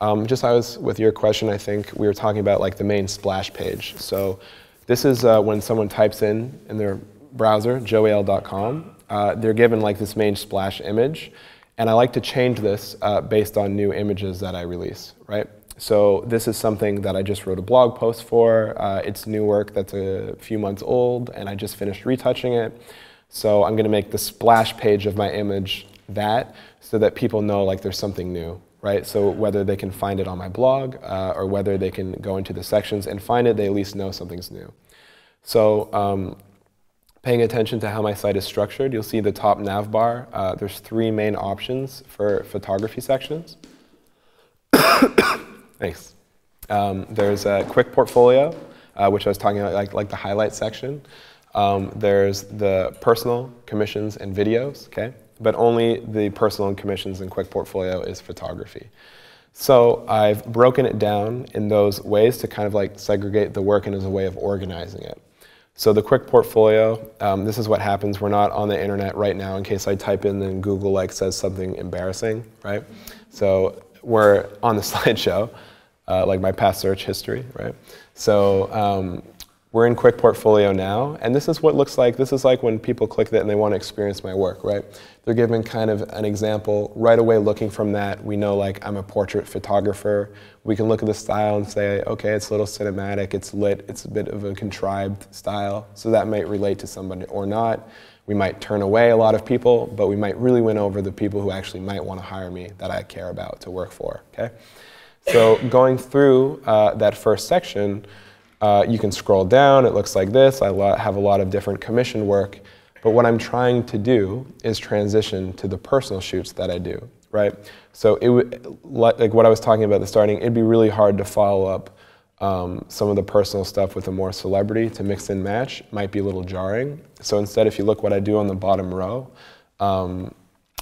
Um, just I was with your question, I think we were talking about like the main splash page. So this is uh, when someone types in in their browser joeyl.com. Uh, they're given like this main splash image, and I like to change this uh, based on new images that I release. Right. So this is something that I just wrote a blog post for. Uh, it's new work that's a few months old, and I just finished retouching it. So I'm going to make the splash page of my image that so that people know like there's something new, right? So whether they can find it on my blog uh, or whether they can go into the sections and find it, they at least know something's new. So um, paying attention to how my site is structured, you'll see the top nav bar. Uh, there's three main options for photography sections. Thanks. Um, there's a quick portfolio, uh, which I was talking about, like, like the highlight section. Um, there's the personal commissions and videos, okay? But only the personal and commissions and quick portfolio is photography. So I've broken it down in those ways to kind of like segregate the work and as a way of organizing it. So the quick portfolio, um, this is what happens. We're not on the internet right now in case I type in and Google like says something embarrassing, right? So we're on the slideshow, uh, like my past search history, right? So um, we're in Quick Portfolio now, and this is what looks like. This is like when people click that and they want to experience my work, right? They're given kind of an example. Right away, looking from that, we know like I'm a portrait photographer. We can look at the style and say, okay, it's a little cinematic, it's lit, it's a bit of a contrived style, so that might relate to somebody or not. We might turn away a lot of people, but we might really win over the people who actually might want to hire me that I care about to work for, okay? So going through uh, that first section, uh, you can scroll down, it looks like this. I have a lot of different commission work, but what I'm trying to do is transition to the personal shoots that I do, right? So it would, like what I was talking about at the starting, it'd be really hard to follow up um, some of the personal stuff with a more celebrity to mix and match might be a little jarring. So instead, if you look what I do on the bottom row, um,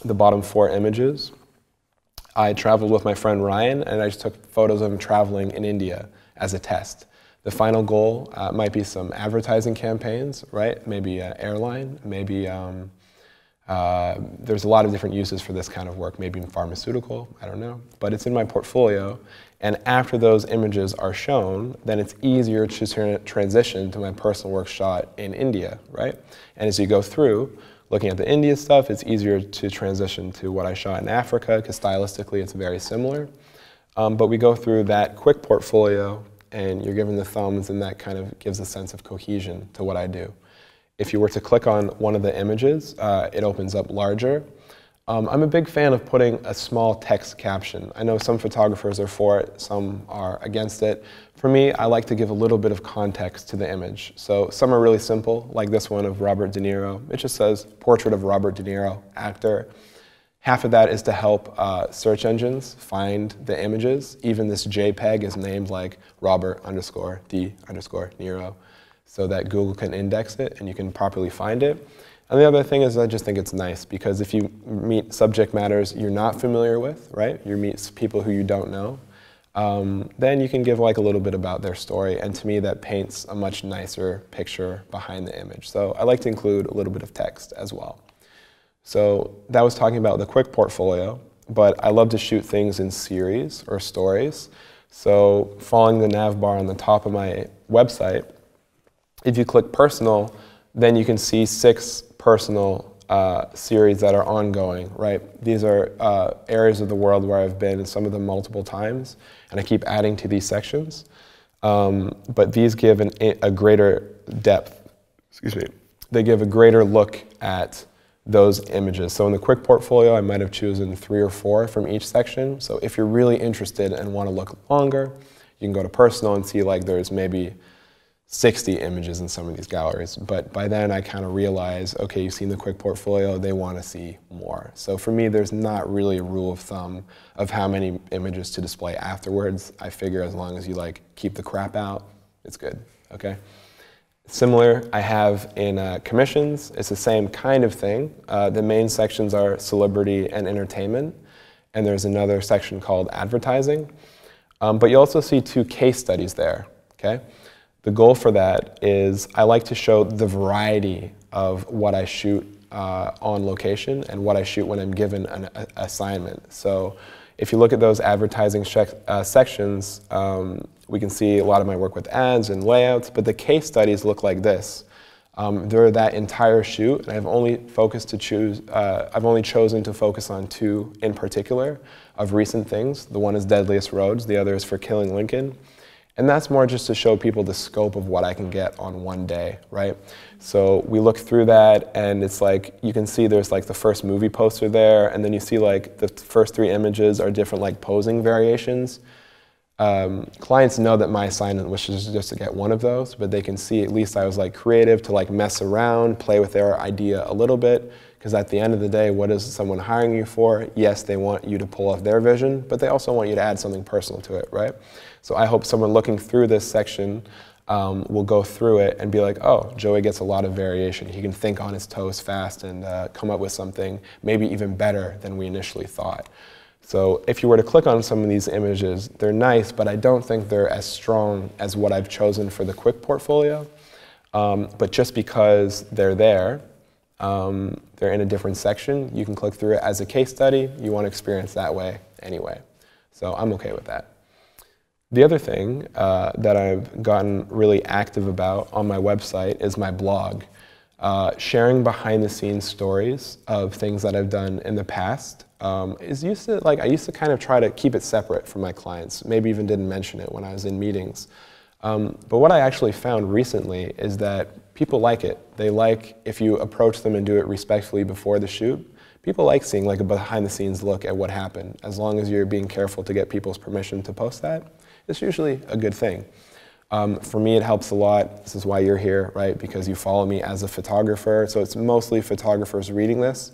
the bottom four images, I traveled with my friend Ryan and I just took photos of him traveling in India as a test. The final goal uh, might be some advertising campaigns, right? Maybe an airline, maybe um, uh, there's a lot of different uses for this kind of work, maybe in pharmaceutical, I don't know. But it's in my portfolio, and after those images are shown, then it's easier to transition to my personal work shot in India, right? And as you go through, looking at the India stuff, it's easier to transition to what I shot in Africa, because stylistically it's very similar. Um, but we go through that quick portfolio and you're given the thumbs and that kind of gives a sense of cohesion to what I do. If you were to click on one of the images, uh, it opens up larger. Um, I'm a big fan of putting a small text caption. I know some photographers are for it, some are against it. For me, I like to give a little bit of context to the image. So some are really simple, like this one of Robert De Niro. It just says, portrait of Robert De Niro, actor. Half of that is to help uh, search engines find the images. Even this JPEG is named like Robert underscore D underscore Nero so that Google can index it and you can properly find it. And the other thing is I just think it's nice because if you meet subject matters you're not familiar with, right? You meet people who you don't know, um, then you can give like a little bit about their story. And to me that paints a much nicer picture behind the image. So I like to include a little bit of text as well. So that was talking about the quick portfolio, but I love to shoot things in series or stories. So following the nav bar on the top of my website, if you click personal, then you can see six personal uh, series that are ongoing, right? These are uh, areas of the world where I've been, some of them multiple times, and I keep adding to these sections. Um, but these give an, a greater depth, excuse me, they give a greater look at those images. So in the quick portfolio, I might have chosen three or four from each section. So if you're really interested and want to look longer, you can go to personal and see like there's maybe 60 images in some of these galleries. But by then I kind of realize, okay, you've seen the quick portfolio, they want to see more. So for me, there's not really a rule of thumb of how many images to display afterwards. I figure as long as you like keep the crap out, it's good, okay? Similar, I have in uh, commissions. It's the same kind of thing. Uh, the main sections are celebrity and entertainment, and there's another section called advertising. Um, but you also see two case studies there. Okay, the goal for that is I like to show the variety of what I shoot uh, on location and what I shoot when I'm given an assignment. So if you look at those advertising uh, sections, um, we can see a lot of my work with ads and layouts, but the case studies look like this. Um, they're that entire shoot, and I've only focused to choose. Uh, I've only chosen to focus on two in particular of recent things. The one is Deadliest Roads. The other is for Killing Lincoln. And that's more just to show people the scope of what I can get on one day, right? So we look through that, and it's like you can see there's like the first movie poster there, and then you see like the first three images are different like posing variations. Um, clients know that my assignment was just to get one of those, but they can see at least I was like creative to like mess around, play with their idea a little bit. Because at the end of the day, what is someone hiring you for? Yes, they want you to pull off their vision, but they also want you to add something personal to it, right? So I hope someone looking through this section um, will go through it and be like, oh, Joey gets a lot of variation. He can think on his toes fast and uh, come up with something maybe even better than we initially thought. So if you were to click on some of these images, they're nice, but I don't think they're as strong as what I've chosen for the quick portfolio. Um, but just because they're there um, they're in a different section. You can click through it as a case study. You want to experience that way anyway. So I'm okay with that. The other thing uh, that I've gotten really active about on my website is my blog. Uh, sharing behind the scenes stories of things that I've done in the past um, is used to like I used to kind of try to keep it separate from my clients. Maybe even didn't mention it when I was in meetings. Um, but what I actually found recently is that people like it. They like if you approach them and do it respectfully before the shoot. People like seeing like a behind the scenes look at what happened. As long as you're being careful to get people's permission to post that, it's usually a good thing. Um, for me, it helps a lot. This is why you're here, right? Because you follow me as a photographer. So it's mostly photographers reading this.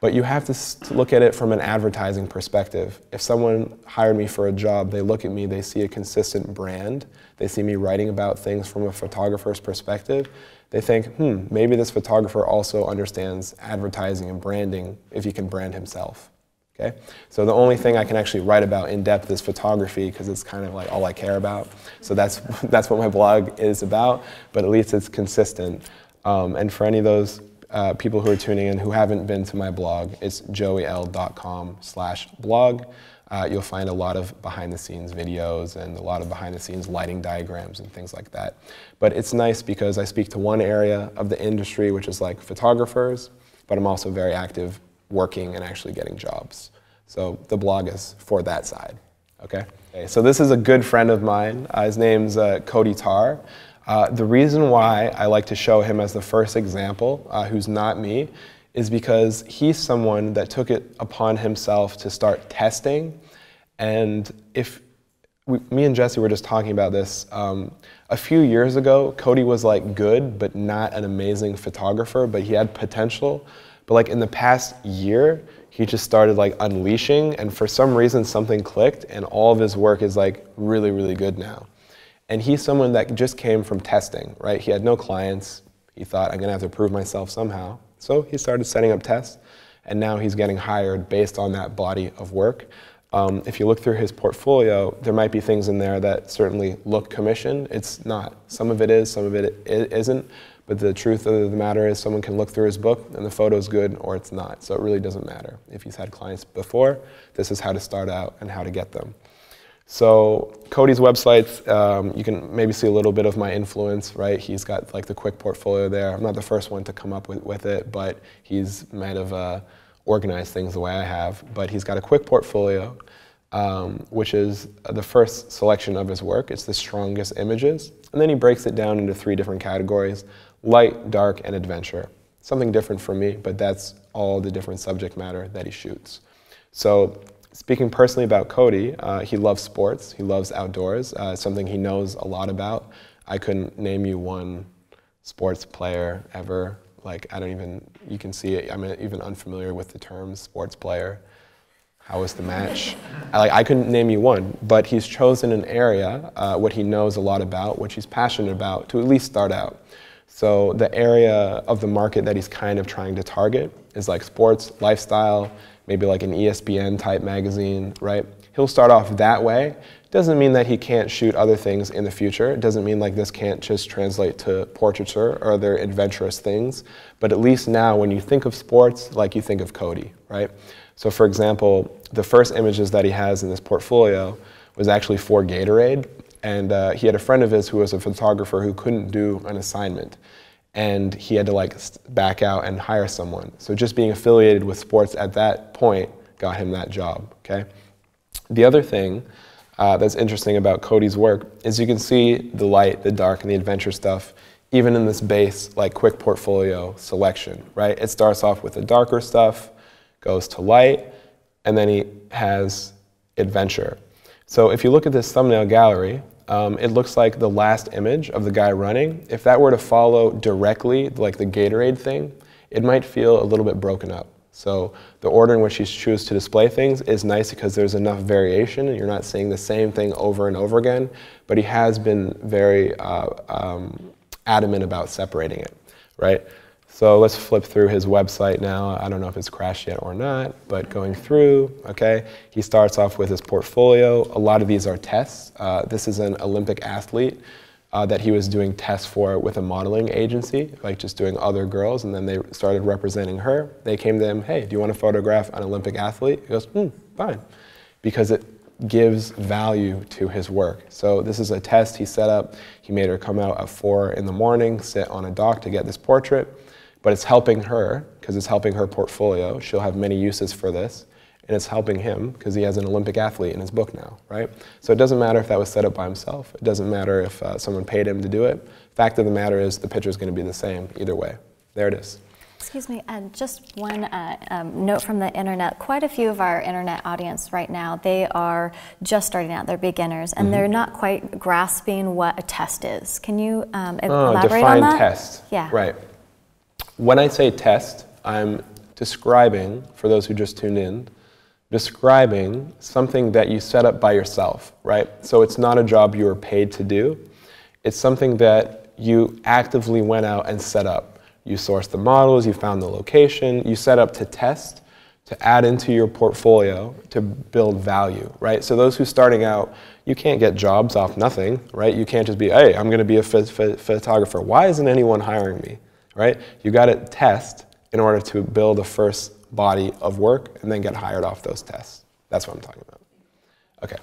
But you have to look at it from an advertising perspective. If someone hired me for a job, they look at me, they see a consistent brand, they see me writing about things from a photographer's perspective, they think, hmm, maybe this photographer also understands advertising and branding if he can brand himself. Okay? So the only thing I can actually write about in depth is photography because it's kind of like all I care about. So that's, that's what my blog is about, but at least it's consistent. Um, and for any of those uh, people who are tuning in who haven't been to my blog, it's joeyl.com slash blog. Uh, you'll find a lot of behind the scenes videos and a lot of behind the scenes lighting diagrams and things like that. But it's nice because I speak to one area of the industry, which is like photographers, but I'm also very active working and actually getting jobs. So the blog is for that side. Okay? okay so this is a good friend of mine. Uh, his name's uh, Cody Tarr. Uh, the reason why I like to show him as the first example, uh, who's not me, is because he's someone that took it upon himself to start testing. And if we, me and Jesse were just talking about this, um, a few years ago, Cody was like good, but not an amazing photographer, but he had potential. But like in the past year, he just started like unleashing, and for some reason, something clicked, and all of his work is like really, really good now. And he's someone that just came from testing, right? He had no clients. He thought, I'm going to have to prove myself somehow. So he started setting up tests, and now he's getting hired based on that body of work. Um, if you look through his portfolio, there might be things in there that certainly look commission. It's not. Some of it is, some of it isn't. But the truth of the matter is, someone can look through his book and the photo is good or it's not. So it really doesn't matter. If he's had clients before, this is how to start out and how to get them. So Cody's website, um, you can maybe see a little bit of my influence, right? He's got like the quick portfolio there. I'm not the first one to come up with, with it, but he's might have uh, organized things the way I have. But he's got a quick portfolio, um, which is the first selection of his work. It's the strongest images. And then he breaks it down into three different categories, light, dark, and adventure. Something different for me, but that's all the different subject matter that he shoots. So Speaking personally about Cody, uh, he loves sports. He loves outdoors. Uh, something he knows a lot about. I couldn't name you one sports player ever. Like I don't even. You can see it. I'm even unfamiliar with the term sports player. How was the match? I, like, I couldn't name you one, but he's chosen an area, uh, what he knows a lot about, which he's passionate about, to at least start out. So the area of the market that he's kind of trying to target is like sports, lifestyle, maybe like an ESPN type magazine, right? He'll start off that way. Doesn't mean that he can't shoot other things in the future. It doesn't mean like this can't just translate to portraiture or other adventurous things. But at least now when you think of sports, like you think of Cody, right? So for example, the first images that he has in this portfolio was actually for Gatorade. And uh, he had a friend of his who was a photographer who couldn't do an assignment. And he had to like back out and hire someone. So just being affiliated with sports at that point got him that job, okay? The other thing uh, that's interesting about Cody's work is you can see the light, the dark, and the adventure stuff even in this base like quick portfolio selection, right? It starts off with the darker stuff, goes to light, and then he has adventure. So if you look at this thumbnail gallery, um, it looks like the last image of the guy running. If that were to follow directly, like the Gatorade thing, it might feel a little bit broken up. So the order in which you choose to display things is nice because there's enough variation and you're not seeing the same thing over and over again. But he has been very uh, um, adamant about separating it, right? So let's flip through his website now. I don't know if it's crashed yet or not, but going through, okay, he starts off with his portfolio. A lot of these are tests. Uh, this is an Olympic athlete uh, that he was doing tests for with a modeling agency, like just doing other girls, and then they started representing her. They came to him, hey, do you want to photograph an Olympic athlete? He goes, hmm, fine. Because it gives value to his work. So this is a test he set up. He made her come out at four in the morning, sit on a dock to get this portrait, but it's helping her because it's helping her portfolio. She'll have many uses for this. And it's helping him because he has an Olympic athlete in his book now, right? So it doesn't matter if that was set up by himself. It doesn't matter if uh, someone paid him to do it. Fact of the matter is the picture is going to be the same either way. There it is. Excuse me, and just one uh, um, note from the internet. Quite a few of our internet audience right now, they are just starting out, they're beginners, and mm -hmm. they're not quite grasping what a test is. Can you um, oh, elaborate on that? test. Yeah. Right. When I say test, I'm describing, for those who just tuned in, describing something that you set up by yourself, right? So it's not a job you were paid to do. It's something that you actively went out and set up. You sourced the models, you found the location, you set up to test, to add into your portfolio to build value, right? So those who are starting out, you can't get jobs off nothing, right? You can't just be, hey, I'm going to be a photographer. Why isn't anyone hiring me, right? You got to test in order to build a first body of work and then get hired off those tests. That's what I'm talking about. Okay.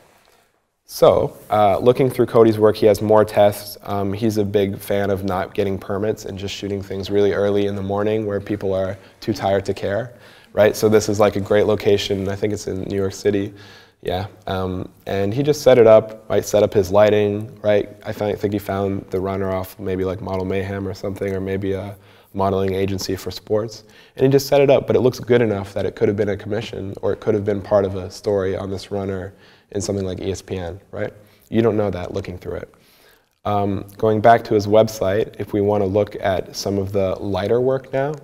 So, uh, looking through Cody's work, he has more tests. Um, he's a big fan of not getting permits and just shooting things really early in the morning where people are too tired to care, right? So this is like a great location. I think it's in New York City. Yeah, um, and he just set it up, right? Set up his lighting, right? I think he found the runner off maybe like Model Mayhem or something, or maybe a modeling agency for sports. And he just set it up, but it looks good enough that it could have been a commission or it could have been part of a story on this runner in something like ESPN, right? You don't know that looking through it. Um, going back to his website, if we want to look at some of the lighter work now,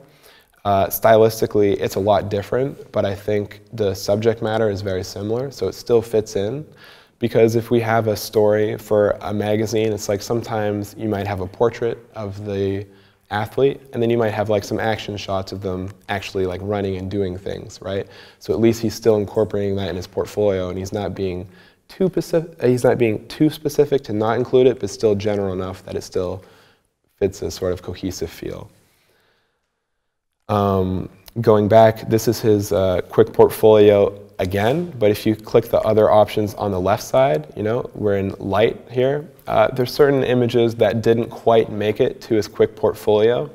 uh, stylistically it's a lot different, but I think the subject matter is very similar, so it still fits in. Because if we have a story for a magazine, it's like sometimes you might have a portrait of the athlete, and then you might have like some action shots of them actually like running and doing things, right? So at least he's still incorporating that in his portfolio, and he's not being too specific. He's not being too specific to not include it, but still general enough that it still fits a sort of cohesive feel. Um, going back, this is his uh, quick portfolio again, but if you click the other options on the left side, you know, we're in light here, uh, there's certain images that didn't quite make it to his quick portfolio.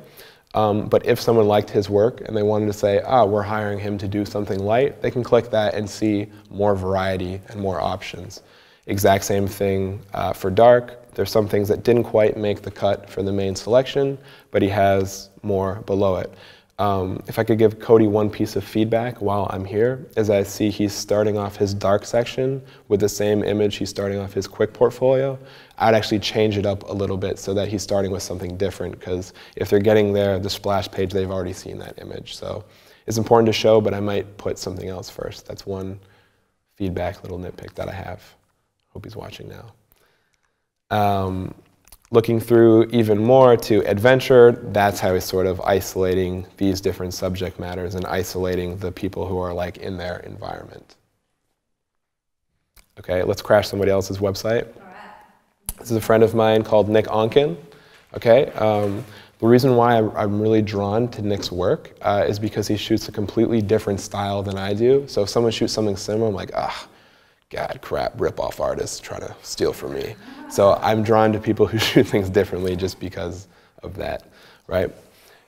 Um, but if someone liked his work and they wanted to say, ah, we're hiring him to do something light, they can click that and see more variety and more options. Exact same thing uh, for dark. There's some things that didn't quite make the cut for the main selection, but he has more below it. Um, if I could give Cody one piece of feedback while I'm here, as I see he's starting off his dark section with the same image he's starting off his quick portfolio, I'd actually change it up a little bit so that he's starting with something different because if they're getting there, the splash page, they've already seen that image. So it's important to show, but I might put something else first. That's one feedback, little nitpick that I have. Hope he's watching now. Um, looking through even more to adventure, that's how he's sort of isolating these different subject matters and isolating the people who are like in their environment. Okay, let's crash somebody else's website. This is a friend of mine called Nick Onken. Okay, um, the reason why I'm really drawn to Nick's work uh, is because he shoots a completely different style than I do. So if someone shoots something similar, I'm like, ah, God, crap, rip-off artists trying to steal from me. So I'm drawn to people who shoot things differently just because of that, right?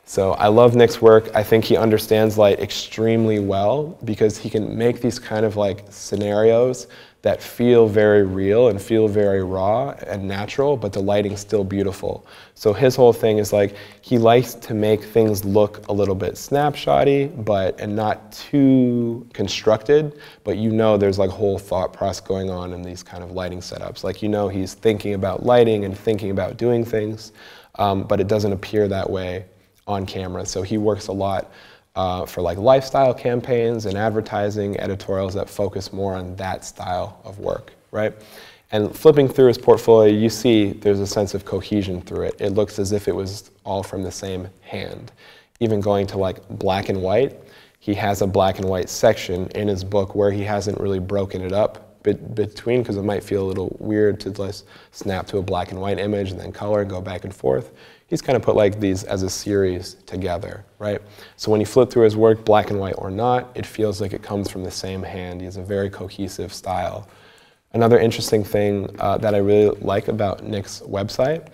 So I love Nick's work. I think he understands light extremely well because he can make these kind of like scenarios that feel very real and feel very raw and natural, but the lighting's still beautiful. So his whole thing is like he likes to make things look a little bit snapshotty, but and not too constructed. But you know there's like whole thought process going on in these kind of lighting setups. Like you know he's thinking about lighting and thinking about doing things, um, but it doesn't appear that way on camera. So he works a lot uh, for like lifestyle campaigns and advertising editorials that focus more on that style of work, right? And flipping through his portfolio, you see there's a sense of cohesion through it. It looks as if it was all from the same hand. Even going to like black and white, he has a black and white section in his book where he hasn't really broken it up between because it might feel a little weird to just snap to a black and white image and then color and go back and forth he's kind of put like these as a series together, right? So when you flip through his work, black and white or not, it feels like it comes from the same hand. He has a very cohesive style. Another interesting thing uh, that I really like about Nick's website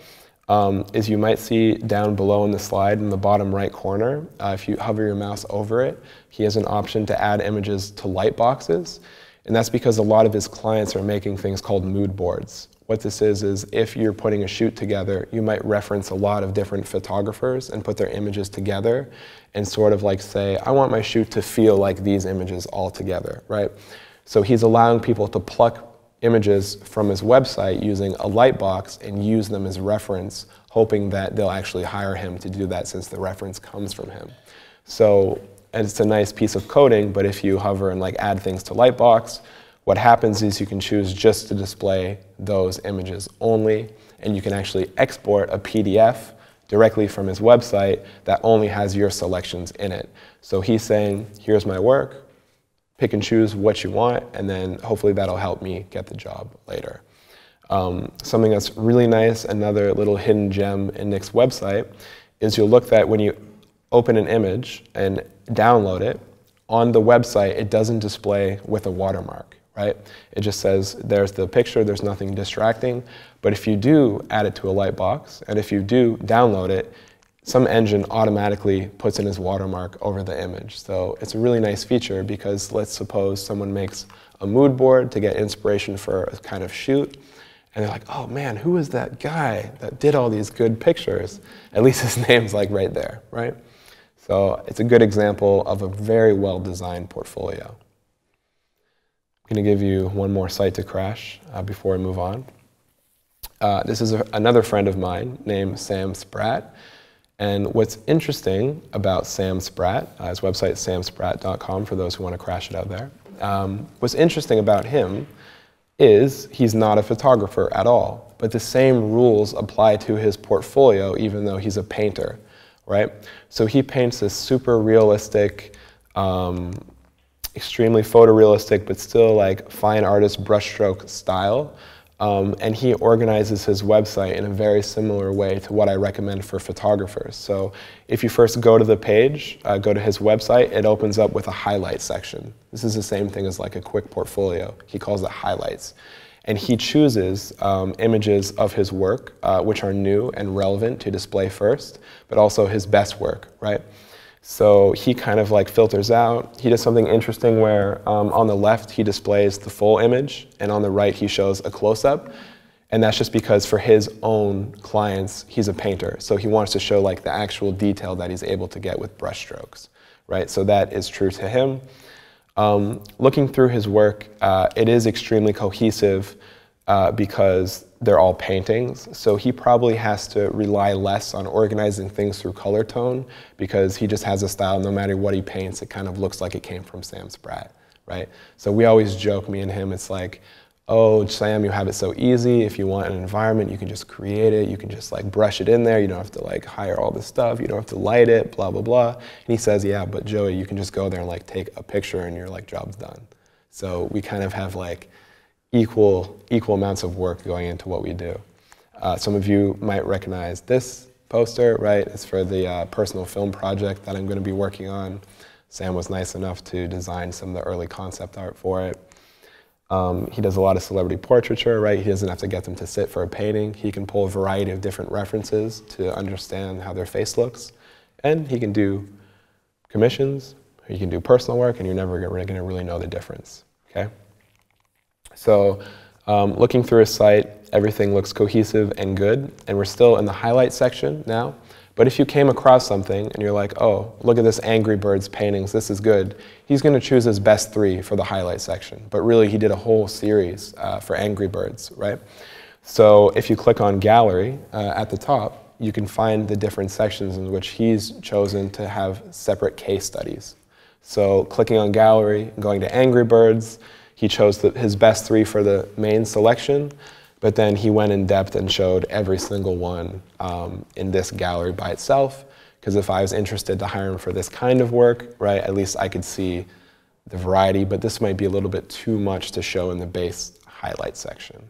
um, is you might see down below in the slide in the bottom right corner, uh, if you hover your mouse over it, he has an option to add images to light boxes. And that's because a lot of his clients are making things called mood boards. What this is, is if you're putting a shoot together, you might reference a lot of different photographers and put their images together and sort of like say, I want my shoot to feel like these images all together, right? So he's allowing people to pluck images from his website using a light box and use them as reference, hoping that they'll actually hire him to do that since the reference comes from him. So it's a nice piece of coding, but if you hover and like add things to Lightbox, what happens is you can choose just to display those images only, and you can actually export a PDF directly from his website that only has your selections in it. So he's saying, here's my work, pick and choose what you want, and then hopefully that'll help me get the job later. Um, something that's really nice, another little hidden gem in Nick's website, is you'll look that when you open an image and download it, on the website it doesn't display with a watermark right? It just says there's the picture, there's nothing distracting. But if you do add it to a light box, and if you do download it, some engine automatically puts in his watermark over the image. So it's a really nice feature because let's suppose someone makes a mood board to get inspiration for a kind of shoot. And they're like, oh man, who is that guy that did all these good pictures? At least his name's like right there, right? So it's a good example of a very well designed portfolio. I'm going to give you one more site to crash uh, before I move on. Uh, this is a, another friend of mine named Sam Spratt. And what's interesting about Sam Spratt, uh, his website is samspratt.com for those who want to crash it out there. Um, what's interesting about him is he's not a photographer at all, but the same rules apply to his portfolio even though he's a painter, right? So he paints this super realistic, um, extremely photorealistic, but still like fine artist brushstroke style. Um, and he organizes his website in a very similar way to what I recommend for photographers. So if you first go to the page, uh, go to his website, it opens up with a highlight section. This is the same thing as like a quick portfolio. He calls it highlights. And he chooses um, images of his work, uh, which are new and relevant to display first, but also his best work, right? So he kind of like filters out. He does something interesting where um, on the left he displays the full image and on the right he shows a close-up. And that's just because for his own clients, he's a painter. So he wants to show like the actual detail that he's able to get with brushstrokes, right? So that is true to him. Um, looking through his work, uh, it is extremely cohesive uh, because they're all paintings. So he probably has to rely less on organizing things through color tone because he just has a style, no matter what he paints, it kind of looks like it came from Sam Spratt, right? So we always joke, me and him, it's like, oh, Sam, you have it so easy. If you want an environment, you can just create it. You can just like brush it in there. You don't have to like hire all this stuff. You don't have to light it, blah, blah, blah. And he says, yeah, but Joey, you can just go there and like take a picture and your like job's done. So we kind of have like equal, equal amounts of work going into what we do. Uh, some of you might recognize this poster, right? It's for the uh, personal film project that I'm going to be working on. Sam was nice enough to design some of the early concept art for it. Um, he does a lot of celebrity portraiture, right? He doesn't have to get them to sit for a painting. He can pull a variety of different references to understand how their face looks. And he can do commissions, he can do personal work, and you're never going to really know the difference, okay? So um, looking through a site, everything looks cohesive and good, and we're still in the highlight section now. But if you came across something and you're like, oh, look at this Angry Birds paintings, this is good, he's going to choose his best three for the highlight section. But really, he did a whole series uh, for Angry Birds, right? So if you click on Gallery uh, at the top, you can find the different sections in which he's chosen to have separate case studies. So clicking on Gallery, going to Angry Birds, he chose the, his best three for the main selection, but then he went in depth and showed every single one um, in this gallery by itself. Because if I was interested to hire him for this kind of work, right, at least I could see the variety, but this might be a little bit too much to show in the base highlight section.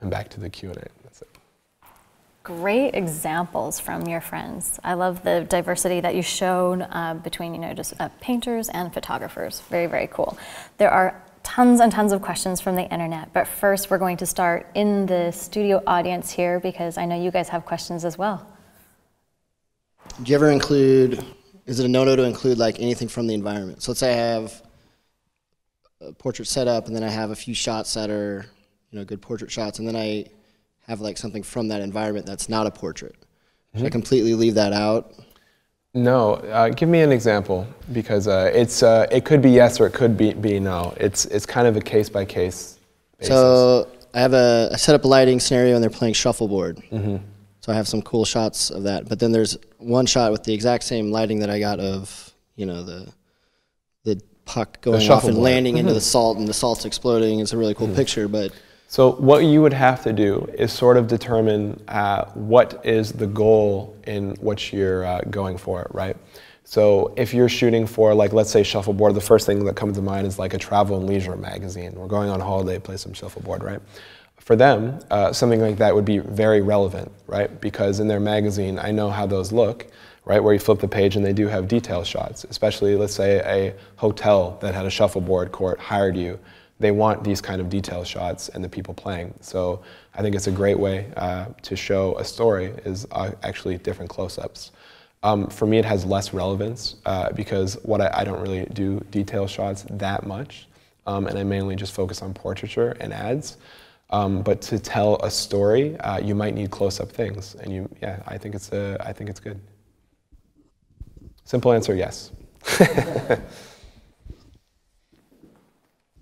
And back to the Q&A. Great examples from your friends. I love the diversity that you showed uh, between, you know, just uh, painters and photographers. Very, very cool. There are tons and tons of questions from the internet, but first we're going to start in the studio audience here because I know you guys have questions as well. Do you ever include, is it a no-no to include like anything from the environment? So let's say I have a portrait set up and then I have a few shots that are, you know, good portrait shots and then I have like something from that environment that's not a portrait. Should mm -hmm. I mm-hmm. completely leave that out? No, uh, give me an example because uh, it's uh, it could be yes or it could be, be no. It's it's kind of a case by case. So I have a I set up a lighting scenario and they're playing shuffleboard. Mm-hmm. So I have some cool shots of that. But then there's one shot with the exact same lighting that I got of you know the the puck going the off and landing mm-hmm. into the salt and the salt's exploding. It's a really cool mm-hmm. picture, but so what you would have to do is sort of determine uh, what is the goal in what you're uh, going for, right? So if you're shooting for, like, let's say shuffleboard, the first thing that comes to mind is like a travel and leisure magazine. We're going on holiday, play some shuffleboard, right? For them, uh, something like that would be very relevant, right? Because in their magazine, I know how those look, right? Where you flip the page and they do have detail shots, especially, let's say, a hotel that had a shuffleboard court hired you they want these kind of detail shots and the people playing. So I think it's a great way uh, to show a story is uh, actually different close-ups. Um, for me, it has less relevance uh, because what I, I, don't really do detail shots that much, um, and I mainly just focus on portraiture and ads. Um, but to tell a story, uh, you might need close-up things, and you, yeah, I think it's a, I think it's good. Simple answer, yes.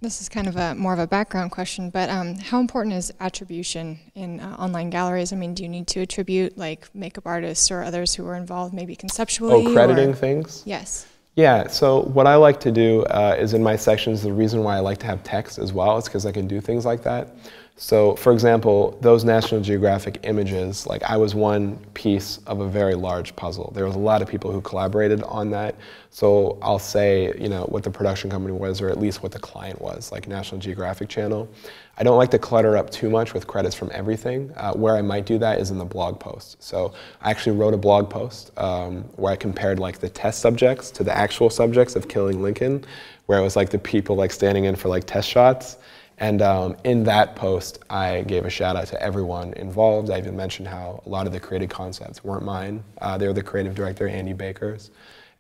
This is kind of a more of a background question, but um, how important is attribution in uh, online galleries? I mean, do you need to attribute like makeup artists or others who are involved, maybe conceptually? Oh, crediting or? things. Yes. Yeah. So what I like to do uh, is in my sections. The reason why I like to have text as well is because I can do things like that. So, for example, those National Geographic images, like I was one piece of a very large puzzle. There was a lot of people who collaborated on that. So I'll say, you know, what the production company was, or at least what the client was, like National Geographic Channel. I don't like to clutter up too much with credits from everything. Uh, where I might do that is in the blog post. So I actually wrote a blog post um, where I compared like the test subjects to the actual subjects of Killing Lincoln, where it was like the people like standing in for like test shots. And um, in that post, I gave a shout out to everyone involved. I even mentioned how a lot of the creative concepts weren't mine. Uh, they were the creative director, Andy Baker's.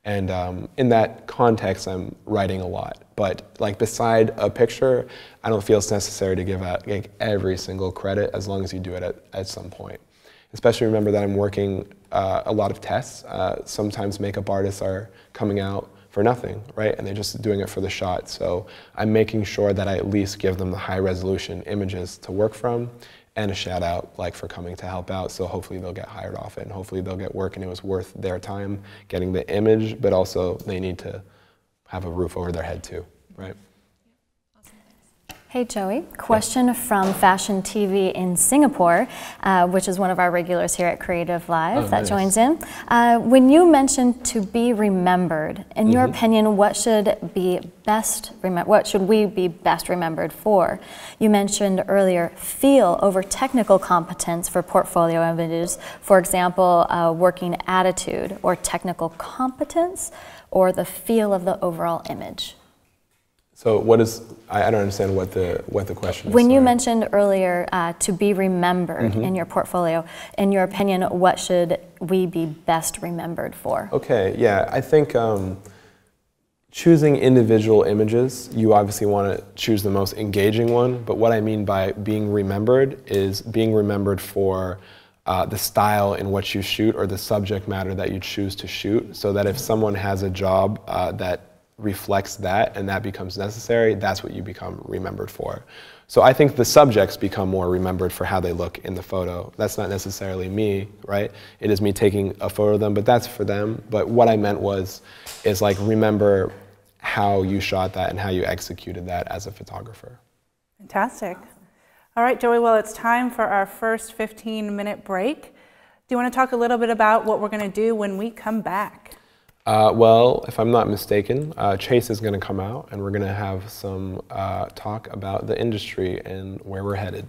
And um, in that context, I'm writing a lot. But like beside a picture, I don't feel it's necessary to give out like, every single credit as long as you do it at, at some point. Especially remember that I'm working uh, a lot of tests. Uh, sometimes makeup artists are coming out for nothing, right? And they're just doing it for the shot. So I'm making sure that I at least give them the high resolution images to work from. and a shout out like for coming to help out. So hopefully they'll get hired off it and hopefully they'll get work and it was worth their time getting the image, but also they need to have a roof over their head too, right? Hey Joey, question from Fashion TV in Singapore, uh, which is one of our regulars here at CreativeLive oh, that nice. joins in. Uh, when you mentioned to be remembered, in mm -hmm. your mm-hmm. opinion, what should be best what should we be best remembered for? You mentioned earlier feel over technical competence for portfolio images, for example, uh, working attitude or technical competence, or the feel of the overall image. So what is, I, I don't understand what the, what the question is. When you mentioned earlier uh, to be remembered mm-hmm. in your portfolio, in your opinion, what should we be best remembered for? Okay, yeah, I think um, choosing individual images, you obviously want to choose the most engaging one, but what I mean by being remembered is being remembered for uh, the style in which you shoot or the subject matter that you choose to shoot, so that if someone has a job uh, that reflects that and that becomes necessary, that's what you become remembered for. So I think the subjects become more remembered for how they look in the photo. That's not necessarily me, right? It is me taking a photo of them, but that's for them. But what I meant was, is like remember how you shot that and how you executed that as a photographer. Fantastic. All right, Joey, well, it's time for our first 15 minute break. Do you want to talk a little bit about what we're going to do when we come back? Uh, well, if I'm not mistaken, uh, Chase is going to come out and we're going to have some uh, talk about the industry and where we're headed.